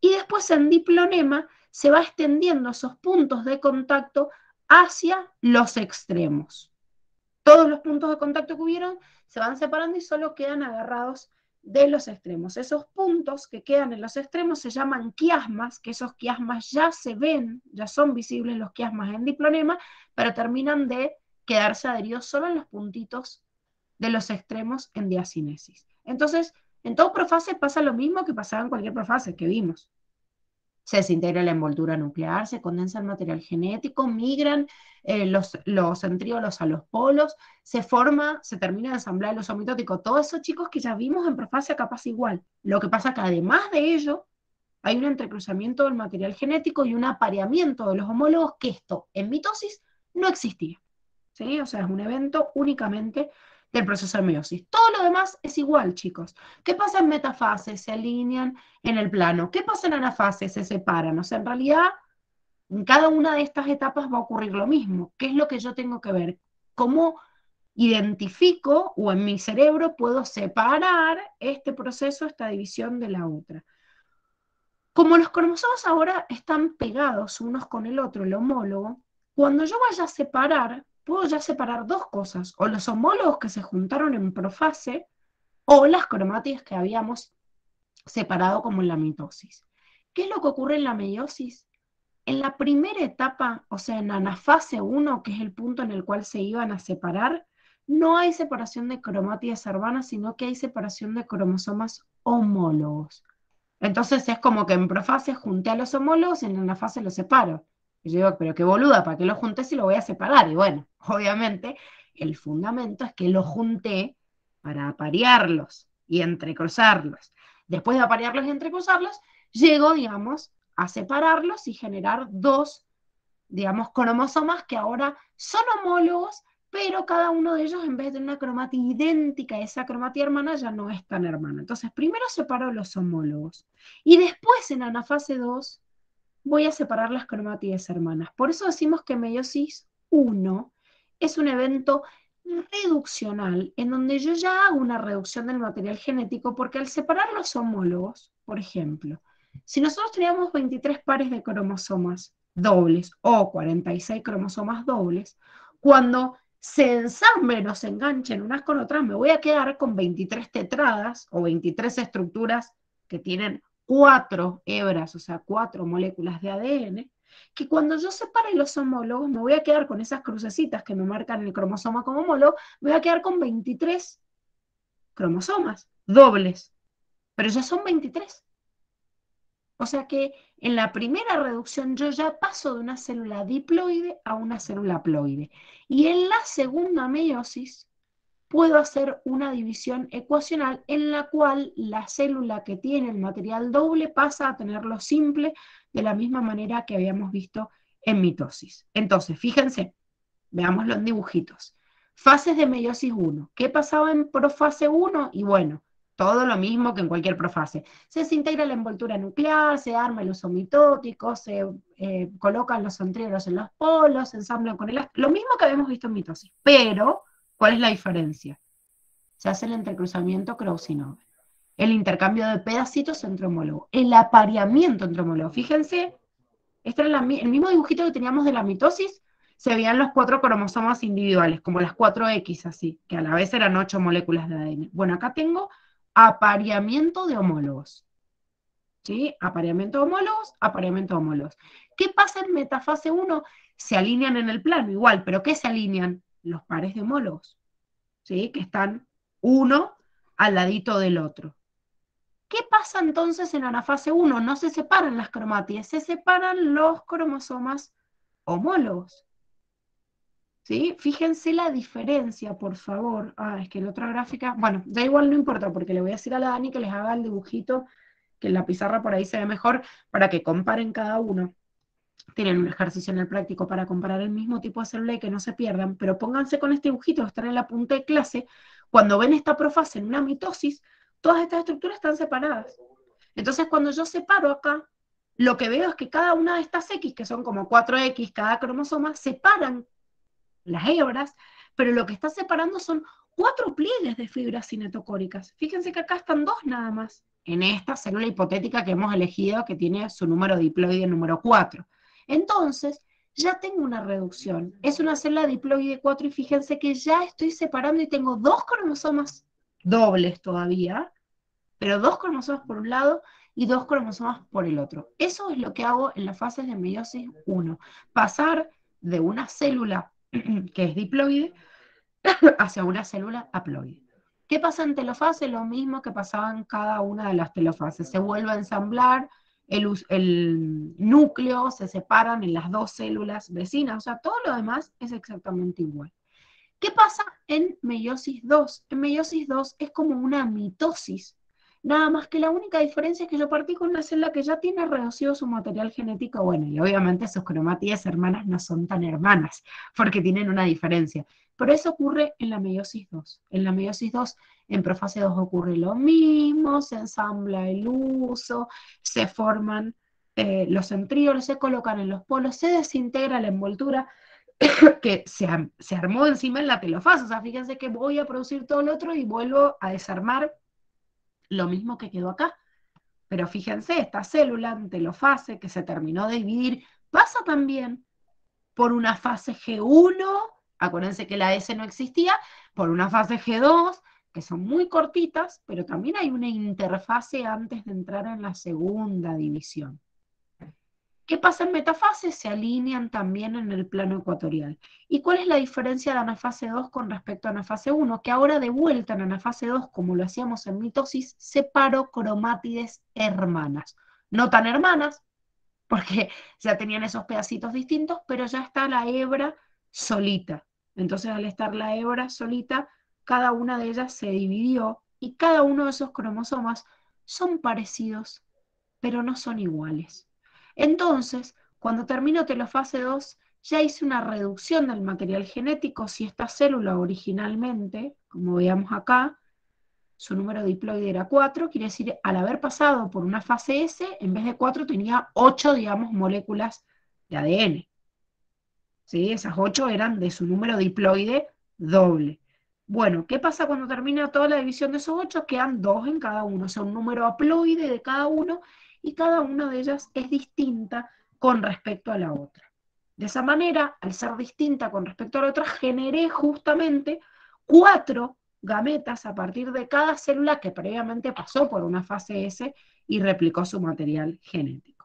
y después en diplonema se va extendiendo esos puntos de contacto hacia los extremos. Todos los puntos de contacto que hubieron se van separando y solo quedan agarrados de los extremos. Esos puntos que quedan en los extremos se llaman quiasmas, que esos quiasmas ya se ven, ya son visibles los quiasmas en diplonema, pero terminan de quedarse adheridos solo en los puntitos de los extremos en diacinesis. Entonces, en todo profase pasa lo mismo que pasaba en cualquier profase que vimos se desintegra la envoltura nuclear, se condensa el material genético, migran eh, los, los centríolos a los polos, se forma, se termina de ensamblar el oso mitótico. Todo eso, chicos, que ya vimos en profasia capaz igual. Lo que pasa que además de ello, hay un entrecruzamiento del material genético y un apareamiento de los homólogos que esto en mitosis no existía. ¿sí? O sea, es un evento únicamente del proceso de meiosis. Todo lo demás es igual, chicos. ¿Qué pasa en metafase? Se alinean en el plano. ¿Qué pasa en anafase? Se separan. O sea, en realidad, en cada una de estas etapas va a ocurrir lo mismo. ¿Qué es lo que yo tengo que ver? ¿Cómo identifico o en mi cerebro puedo separar este proceso, esta división de la otra? Como los cromosomas ahora están pegados unos con el otro, el homólogo, cuando yo vaya a separar, puedo ya separar dos cosas, o los homólogos que se juntaron en profase, o las cromátides que habíamos separado como en la mitosis. ¿Qué es lo que ocurre en la meiosis? En la primera etapa, o sea, en anafase 1, que es el punto en el cual se iban a separar, no hay separación de cromátides hermanas, sino que hay separación de cromosomas homólogos. Entonces es como que en profase junté a los homólogos en anafase los separo. Y yo digo, pero qué boluda, ¿para qué lo junté si lo voy a separar? Y bueno, obviamente el fundamento es que lo junté para aparearlos y entrecruzarlos. Después de aparearlos y entrecruzarlos, llego, digamos, a separarlos y generar dos, digamos, cromosomas que ahora son homólogos, pero cada uno de ellos, en vez de una cromatía idéntica a esa cromatía hermana, ya no es tan hermana. Entonces, primero separo los homólogos. Y después, en anafase 2, voy a separar las cromátides hermanas. Por eso decimos que meiosis 1 es un evento reduccional, en donde yo ya hago una reducción del material genético, porque al separar los homólogos, por ejemplo, si nosotros teníamos 23 pares de cromosomas dobles o 46 cromosomas dobles, cuando se ensamblen o se enganchen unas con otras, me voy a quedar con 23 tetradas o 23 estructuras que tienen cuatro hebras, o sea, cuatro moléculas de ADN, que cuando yo separe los homólogos me voy a quedar con esas crucecitas que me marcan el cromosoma como homólogo, me voy a quedar con 23 cromosomas dobles, pero ya son 23. O sea que en la primera reducción yo ya paso de una célula diploide a una célula ploide. Y en la segunda meiosis puedo hacer una división ecuacional en la cual la célula que tiene el material doble pasa a tenerlo simple de la misma manera que habíamos visto en mitosis. Entonces, fíjense, veámoslo en dibujitos. Fases de meiosis 1. ¿Qué pasaba en profase 1? Y bueno, todo lo mismo que en cualquier profase. Se desintegra la envoltura nuclear, se arma el uso mitótico, se eh, colocan los centríolos en los polos, se ensamblan con el... Lo mismo que habíamos visto en mitosis, pero ¿Cuál es la diferencia? Se hace el entrecruzamiento Krausinov, el intercambio de pedacitos entre homólogos, el apareamiento entre homólogos. Fíjense, este era el mismo dibujito que teníamos de la mitosis, se veían los cuatro cromosomas individuales, como las 4X así, que a la vez eran ocho moléculas de ADN. Bueno, acá tengo apareamiento de homólogos. ¿Sí? Apareamiento de homólogos, apareamiento de homólogos. ¿Qué pasa en metafase 1? Se alinean en el plano, igual, pero ¿qué se alinean? Los pares de homólogos, ¿sí? que están uno al ladito del otro. ¿Qué pasa entonces en anafase 1? No se separan las cromátides, se separan los cromosomas homólogos. ¿Sí? Fíjense la diferencia, por favor. Ah, es que la otra gráfica, bueno, da igual, no importa, porque le voy a decir a la Dani que les haga el dibujito, que en la pizarra por ahí se ve mejor, para que comparen cada uno tienen un ejercicio en el práctico para comparar el mismo tipo de célula y que no se pierdan, pero pónganse con este dibujito, están en la punta de clase, Cuando ven esta profase en una mitosis, todas estas estructuras están separadas. Entonces, cuando yo separo acá, lo que veo es que cada una de estas X, que son como 4X cada cromosoma, separan las hebras, pero lo que está separando son cuatro pliegues de fibras cinetocóricas. Fíjense que acá están dos nada más, en esta célula hipotética que hemos elegido, que tiene su número diploide número 4. Entonces, ya tengo una reducción. Es una célula diploide 4 y fíjense que ya estoy separando y tengo dos cromosomas dobles todavía, pero dos cromosomas por un lado y dos cromosomas por el otro. Eso es lo que hago en las fases de meiosis 1. Pasar de una célula que es diploide hacia una célula haploide. ¿Qué pasa en telofase? Lo mismo que pasaba en cada una de las telofases. Se vuelve a ensamblar el, núcleo, se separan en las dos células vecinas, o sea, todo lo demás es exactamente igual. ¿Qué pasa en meiosis 2? En meiosis 2 es como una mitosis Nada más que la única diferencia es que yo partí con una célula que ya tiene reducido su material genético, bueno, y obviamente sus cromátides hermanas no son tan hermanas, porque tienen una diferencia. Pero eso ocurre en la meiosis 2. En la meiosis 2, en profase 2 ocurre lo mismo, se ensambla el uso, se forman eh, los centríolos, se colocan en los polos, se desintegra la envoltura que se, se armó encima en la telofase. O sea, fíjense que voy a producir todo lo otro y vuelvo a desarmar lo mismo que quedó acá. Pero fíjense, esta célula en telofase que se terminó de dividir pasa también por una fase G1, acuérdense que la S no existía, por una fase G2, que son muy cortitas, pero también hay una interfase antes de entrar en la segunda división. ¿Qué pasa en metafase? Se alinean también en el plano ecuatorial. ¿Y cuál es la diferencia de anafase 2 con respecto a anafase 1? Que ahora de vuelta en anafase 2, como lo hacíamos en mitosis, separo cromátides hermanas. No tan hermanas, porque ya tenían esos pedacitos distintos, pero ya está la hebra solita. Entonces, al estar la hebra solita, cada una de ellas se dividió y cada uno de esos cromosomas son parecidos, pero no son iguales. Entonces, cuando termino telofase 2, ya hice una reducción del material genético. Si esta célula originalmente, como veamos acá, su número diploide era 4, quiere decir, al haber pasado por una fase S, en vez de 4 tenía 8, digamos, moléculas de ADN. ¿Sí? Esas 8 eran de su número diploide doble. Bueno, ¿qué pasa cuando termina toda la división de esos 8? Quedan 2 en cada uno, o sea, un número haploide de cada uno, y cada una de ellas es distinta con respecto a la otra. De esa manera, al ser distinta con respecto a la otra, generé justamente cuatro gametas a partir de cada célula que previamente pasó por una fase S y replicó su material genético.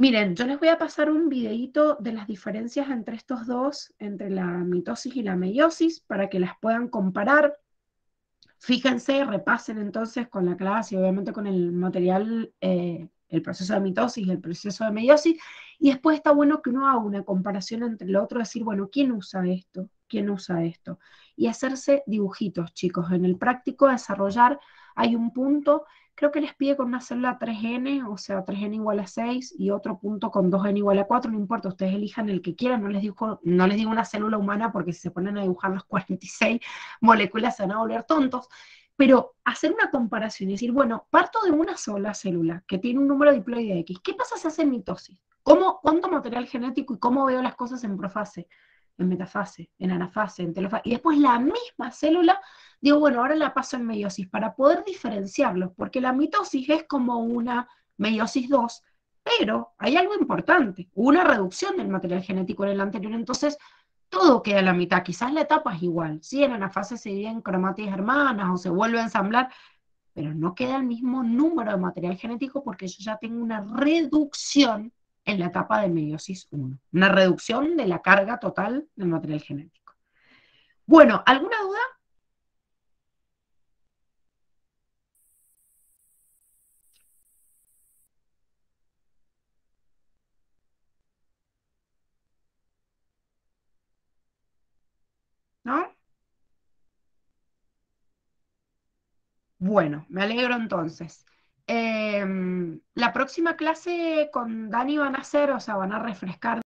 Miren, yo les voy a pasar un videito de las diferencias entre estos dos, entre la mitosis y la meiosis, para que las puedan comparar. Fíjense, repasen entonces con la clase y obviamente con el material, eh, el proceso de mitosis y el proceso de meiosis, y después está bueno que uno haga una comparación entre el otro, decir, bueno, ¿quién usa esto? ¿Quién usa esto? Y hacerse dibujitos, chicos. En el práctico desarrollar hay un punto creo que les pide con una célula 3n, o sea, 3n igual a 6 y otro punto con 2n igual a 4, no importa, ustedes elijan el que quieran, no les digo, no les digo una célula humana porque si se ponen a dibujar las 46 moléculas se van a volver tontos, pero hacer una comparación y decir, bueno, parto de una sola célula que tiene un número diploide X, ¿qué pasa si hace mitosis? ¿Cómo, ¿Cuánto material genético y cómo veo las cosas en profase? En metafase, en anafase, en telofase, y después la misma célula, digo, bueno, ahora la paso en meiosis para poder diferenciarlos, porque la mitosis es como una meiosis 2, pero hay algo importante, una reducción del material genético en el anterior, entonces todo queda en la mitad, quizás la etapa es igual, sí, en anafase se dividen cromátides hermanas o se vuelve a ensamblar, pero no queda el mismo número de material genético porque yo ya tengo una reducción en la etapa de meiosis 1. Una reducción de la carga total del material genético. Bueno, ¿alguna duda? ¿No? Bueno, me alegro entonces. Em, la próxima clase con Dani van a hacer, o sea, van a refrescar